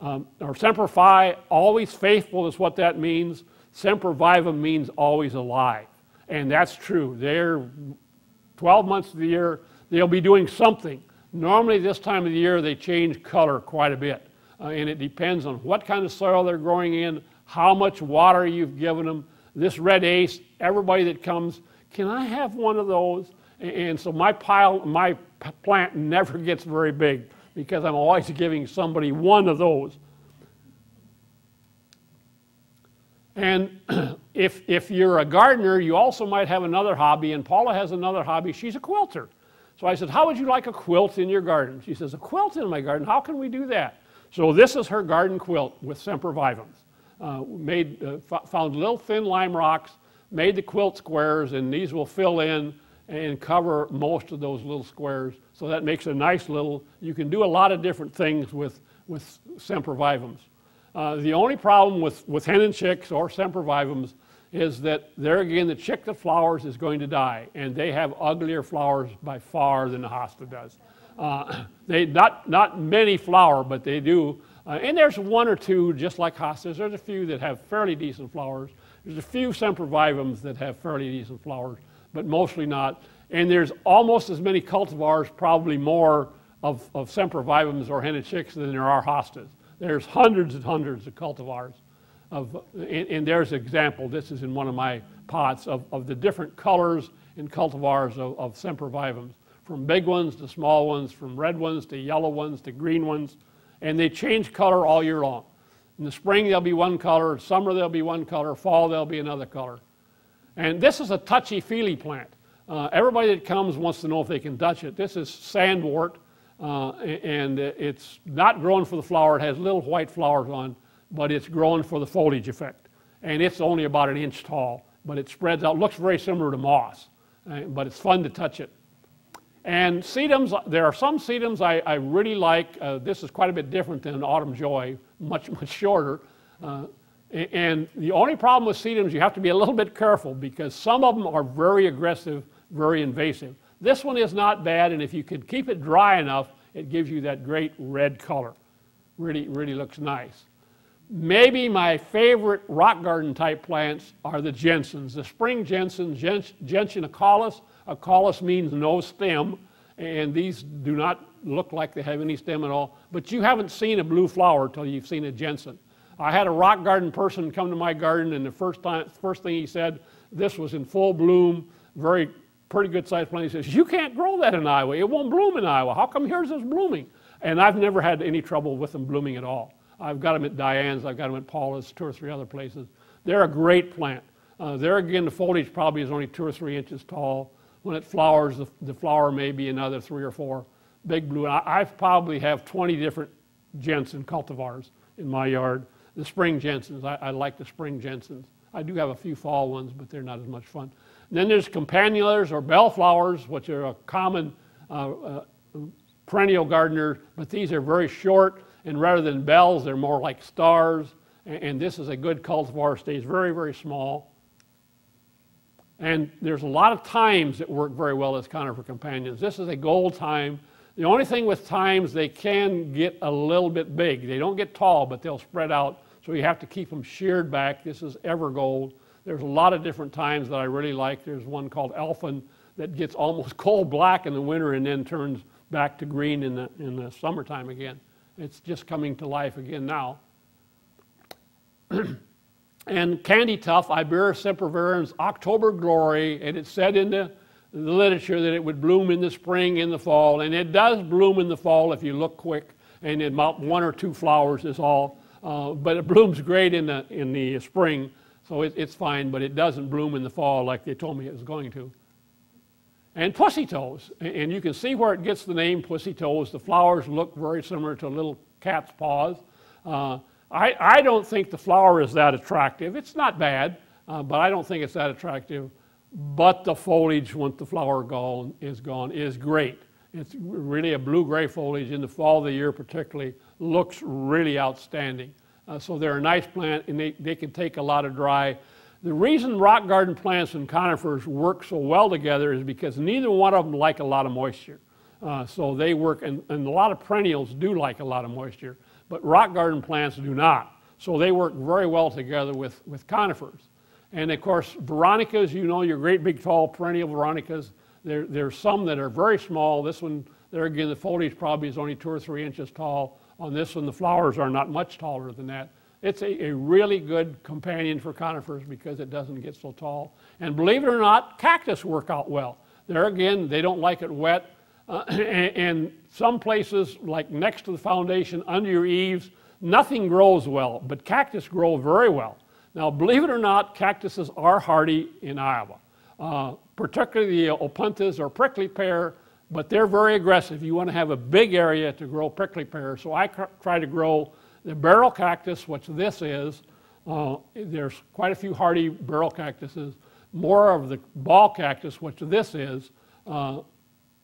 um, or Semper Fi, always faithful is what that means. Sempervivum means always alive. And that's true. They're 12 months of the year, they'll be doing something. Normally, this time of the year, they change color quite a bit. Uh, and it depends on what kind of soil they're growing in, how much water you've given them. This red ace, everybody that comes, can I have one of those? And so my pile, my plant never gets very big because I'm always giving somebody one of those. And (clears throat) if, if you're a gardener, you also might have another hobby, and Paula has another hobby. She's a quilter. So I said, How would you like a quilt in your garden? She says, A quilt in my garden? How can we do that? So this is her garden quilt with sempervivums. Uh, made, uh, found little thin lime rocks, made the quilt squares, and these will fill in and cover most of those little squares. So that makes a nice little, you can do a lot of different things with, with sempervivums. Uh, the only problem with, with hen and chicks or sempervivums is that there again, the chick that flowers is going to die, and they have uglier flowers by far than the hosta does. Uh, (coughs) they not, not many flower, but they do. Uh, and there's one or two, just like hostas, there's a few that have fairly decent flowers. There's a few sempervivums that have fairly decent flowers but mostly not. And there's almost as many cultivars, probably more, of, of sempervivums or hen and chicks than there are hostas. There's hundreds and hundreds of cultivars. Of, and, and there's an example, this is in one of my pots, of, of the different colors and cultivars of, of sempervivums, from big ones to small ones, from red ones to yellow ones to green ones. And they change color all year long. In the spring, they'll be one color. Summer, they'll be one color. Fall, they'll be another color. And this is a touchy-feely plant. Uh, everybody that comes wants to know if they can touch it. This is sandwort, uh, and it's not growing for the flower. It has little white flowers on, but it's growing for the foliage effect. And it's only about an inch tall, but it spreads out. Looks very similar to moss, uh, but it's fun to touch it. And sedums, there are some sedums I, I really like. Uh, this is quite a bit different than Autumn Joy, much, (laughs) much shorter. Uh, and the only problem with sedums, you have to be a little bit careful because some of them are very aggressive, very invasive. This one is not bad, and if you could keep it dry enough, it gives you that great red color. Really, really looks nice. Maybe my favorite rock garden type plants are the gentians. The spring Jensen, Gentian acaulis. Acaulis means no stem, and these do not look like they have any stem at all. But you haven't seen a blue flower until you've seen a gentian. I had a rock garden person come to my garden, and the first, time, first thing he said, this was in full bloom, very pretty good sized plant. He says, You can't grow that in Iowa. It won't bloom in Iowa. How come yours is blooming? And I've never had any trouble with them blooming at all. I've got them at Diane's, I've got them at Paula's, two or three other places. They're a great plant. Uh, there again, the foliage probably is only two or three inches tall. When it flowers, the, the flower may be another three or four big blue. I, I probably have 20 different gentian cultivars in my yard the spring gentians. I, I, like the spring gentians. I do have a few fall ones, but they're not as much fun. Then there's campanulas or bellflowers, which are a common uh, uh, perennial gardener, but these are very short and rather than bells, they're more like stars. And, and this is a good cultivar, stays very, very small. And there's a lot of thymes that work very well as conifer companions. This is a gold thyme. The only thing with thymes, they can get a little bit big. They don't get tall, but they'll spread out, so you have to keep them sheared back. This is Evergold. There's a lot of different thymes that I really like. There's one called Elfin that gets almost (laughs) coal black in the winter and then turns back to green in the, in the summertime again. It's just coming to life again now. (clears throat) and Candy Tuft, Iberis sempervirens, October glory, and it said in the, the literature that it would bloom in the spring, in the fall, and it does bloom in the fall if you look quick, and about one or two flowers is all. Uh, but it blooms great in the, in the spring, so it, it's fine, but it doesn't bloom in the fall like they told me it was going to and pussy toes. And you can see where it gets the name pussy toes. The flowers look very similar to little cat's paws. Uh, I, I, don't think the flower is that attractive. It's not bad, uh, but I don't think it's that attractive. But the foliage, once the flower gone, is gone, is great. It's really a blue-gray foliage in the fall of the year particularly, looks really outstanding. Uh, so they're a nice plant and they, they can take a lot of dry the reason rock garden plants and conifers work so well together is because neither one of them like a lot of moisture. Uh, so they work, and, and a lot of perennials do like a lot of moisture, but rock garden plants do not. So they work very well together with, with conifers. And of course, veronicas, you know, your great big tall perennial veronicas, there, there's some that are very small. This one, there again, the foliage probably is only two or three inches tall. On this one, the flowers are not much taller than that. It's a, a, really good companion for conifers because it doesn't get so tall. And believe it or not, cactus work out well. There again, they don't like it wet. Uh, and, (coughs) and, some places, like next to the foundation, under your eaves, nothing grows well, but cactus grow very well. Now, believe it or not, cactuses are hardy in Iowa, uh, particularly the opuntias or prickly pear, but they're very aggressive. You want to have a big area to grow prickly pear, so I try to grow the barrel cactus, which this is, uh, there's quite a few hardy barrel cactuses, more of the ball cactus, which this is, uh,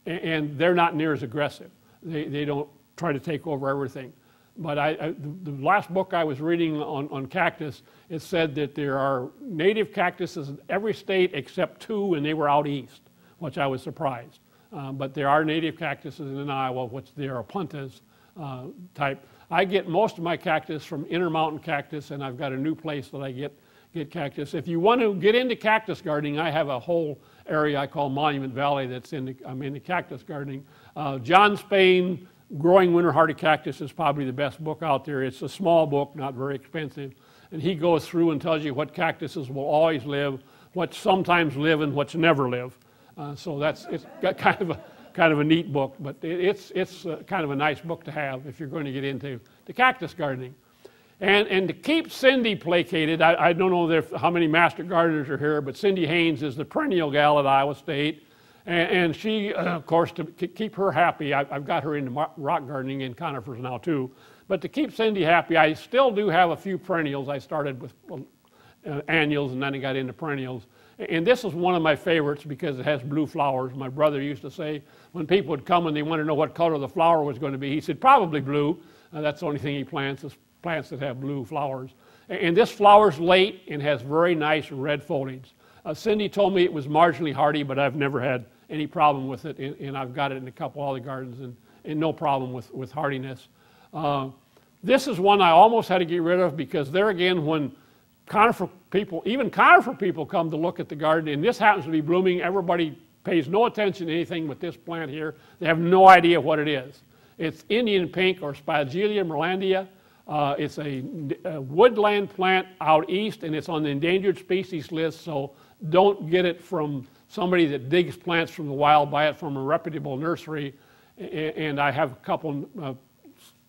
and they're not near as aggressive. They, they don't try to take over everything. But I, I, the last book I was reading on, on cactus, it said that there are native cactuses in every state except two, and they were out east, which I was surprised. Uh, but there are native cactuses in Iowa, which they are puntas uh, type. I get most of my cactus from Intermountain Cactus, and I've got a new place that I get, get cactus. If you want to get into cactus gardening, I have a whole area I call Monument Valley that's in the, I'm in the cactus gardening. Uh, John Spain, Growing Winter Hardy Cactus is probably the best book out there. It's a small book, not very expensive. And he goes through and tells you what cactuses will always live, what sometimes live, and what's never live. Uh, so that's it's got kind of a kind of a neat book, but it's, it's uh, kind of a nice book to have if you're going to get into the cactus gardening. And, and to keep Cindy placated, I, I don't know if, how many master gardeners are here, but Cindy Haynes is the perennial gal at Iowa State. And, and she, uh, of course, to keep her happy, I, have got her into rock gardening and conifers now too. But to keep Cindy happy, I still do have a few perennials. I started with uh, annuals and then I got into perennials. And this is one of my favorites because it has blue flowers. My brother used to say when people would come and they wanted to know what color the flower was going to be, he said, probably blue. Uh, that's the only thing he plants is plants that have blue flowers. And, this flowers late and has very nice red foliage. Uh, Cindy told me it was marginally hardy, but I've never had any problem with it. And, and I've got it in a couple other gardens and, and no problem with, with hardiness. Uh, this is one I almost had to get rid of because there again, when conifer people, even conifer people come to look at the garden, and this happens to be blooming. Everybody pays no attention to anything with this plant here. They have no idea what it is. It's Indian pink or Spigelia marilandica. Uh, it's a, a, woodland plant out east, and it's on the endangered species list, so don't get it from somebody that digs plants from the wild. Buy it from a reputable nursery. And I have a couple uh,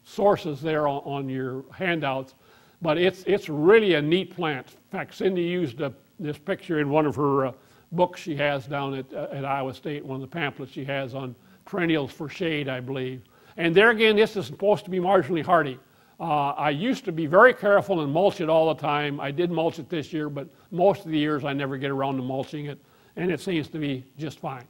sources there on, on your handouts but it's, it's really a neat plant. In fact, Cindy used a, this picture in one of her uh, books she has down at, uh, at Iowa State, one of the pamphlets she has on perennials for shade, I believe. And there again, this is supposed to be marginally hardy. Uh, I used to be very careful and mulch it all the time. I did mulch it this year, but most of the years I never get around to mulching it, and it seems to be just fine.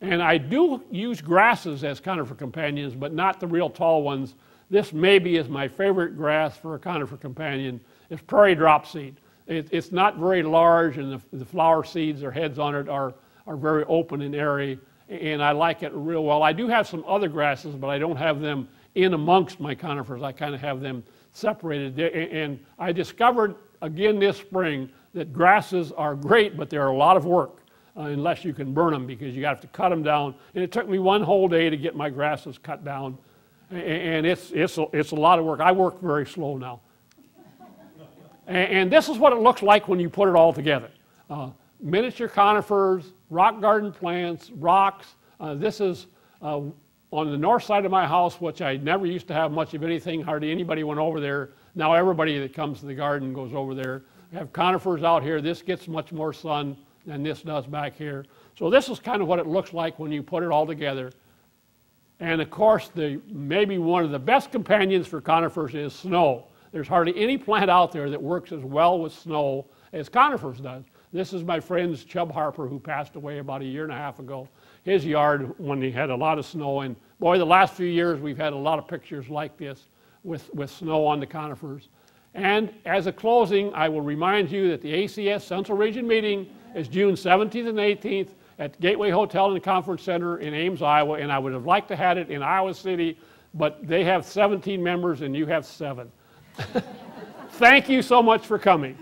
And I do use grasses as conifer companions, but not the real tall ones this maybe is my favorite grass for a conifer companion. It's prairie drop seed. It, it's not very large, and the, the flower seeds or heads on it are, are very open and airy, and I like it real well. I do have some other grasses, but I don't have them in amongst my conifers. I kind of have them separated. And I discovered again this spring that grasses are great, but they're a lot of work uh, unless you can burn them because you have to cut them down. And it took me one whole day to get my grasses cut down. And it's, it's, a, it's a lot of work. I work very slow now. and, and, this is what it looks like when you put it all together. Uh, miniature conifers, rock garden plants, rocks. Uh, this is uh, on the north side of my house, which I never used to have much of anything. Hardly anybody went over there. Now everybody that comes to the garden goes over there. We have conifers out here. This gets much more sun than this does back here. So this is kind of what it looks like when you put it all together. And of course, the, maybe one of the best companions for conifers is snow. There's hardly any plant out there that works as well with snow as conifers does. This is my friend's Chub Harper, who passed away about a year and a half ago. His yard when he had a lot of snow. And boy, the last few years we've had a lot of pictures like this with, with snow on the conifers. And as a closing, I will remind you that the ACS Central Region meeting is June 17th and 18th at Gateway Hotel and Conference Center in Ames, Iowa. And I would have liked to have it in Iowa City, but they have 17 members and you have seven. (laughs) Thank you so much for coming.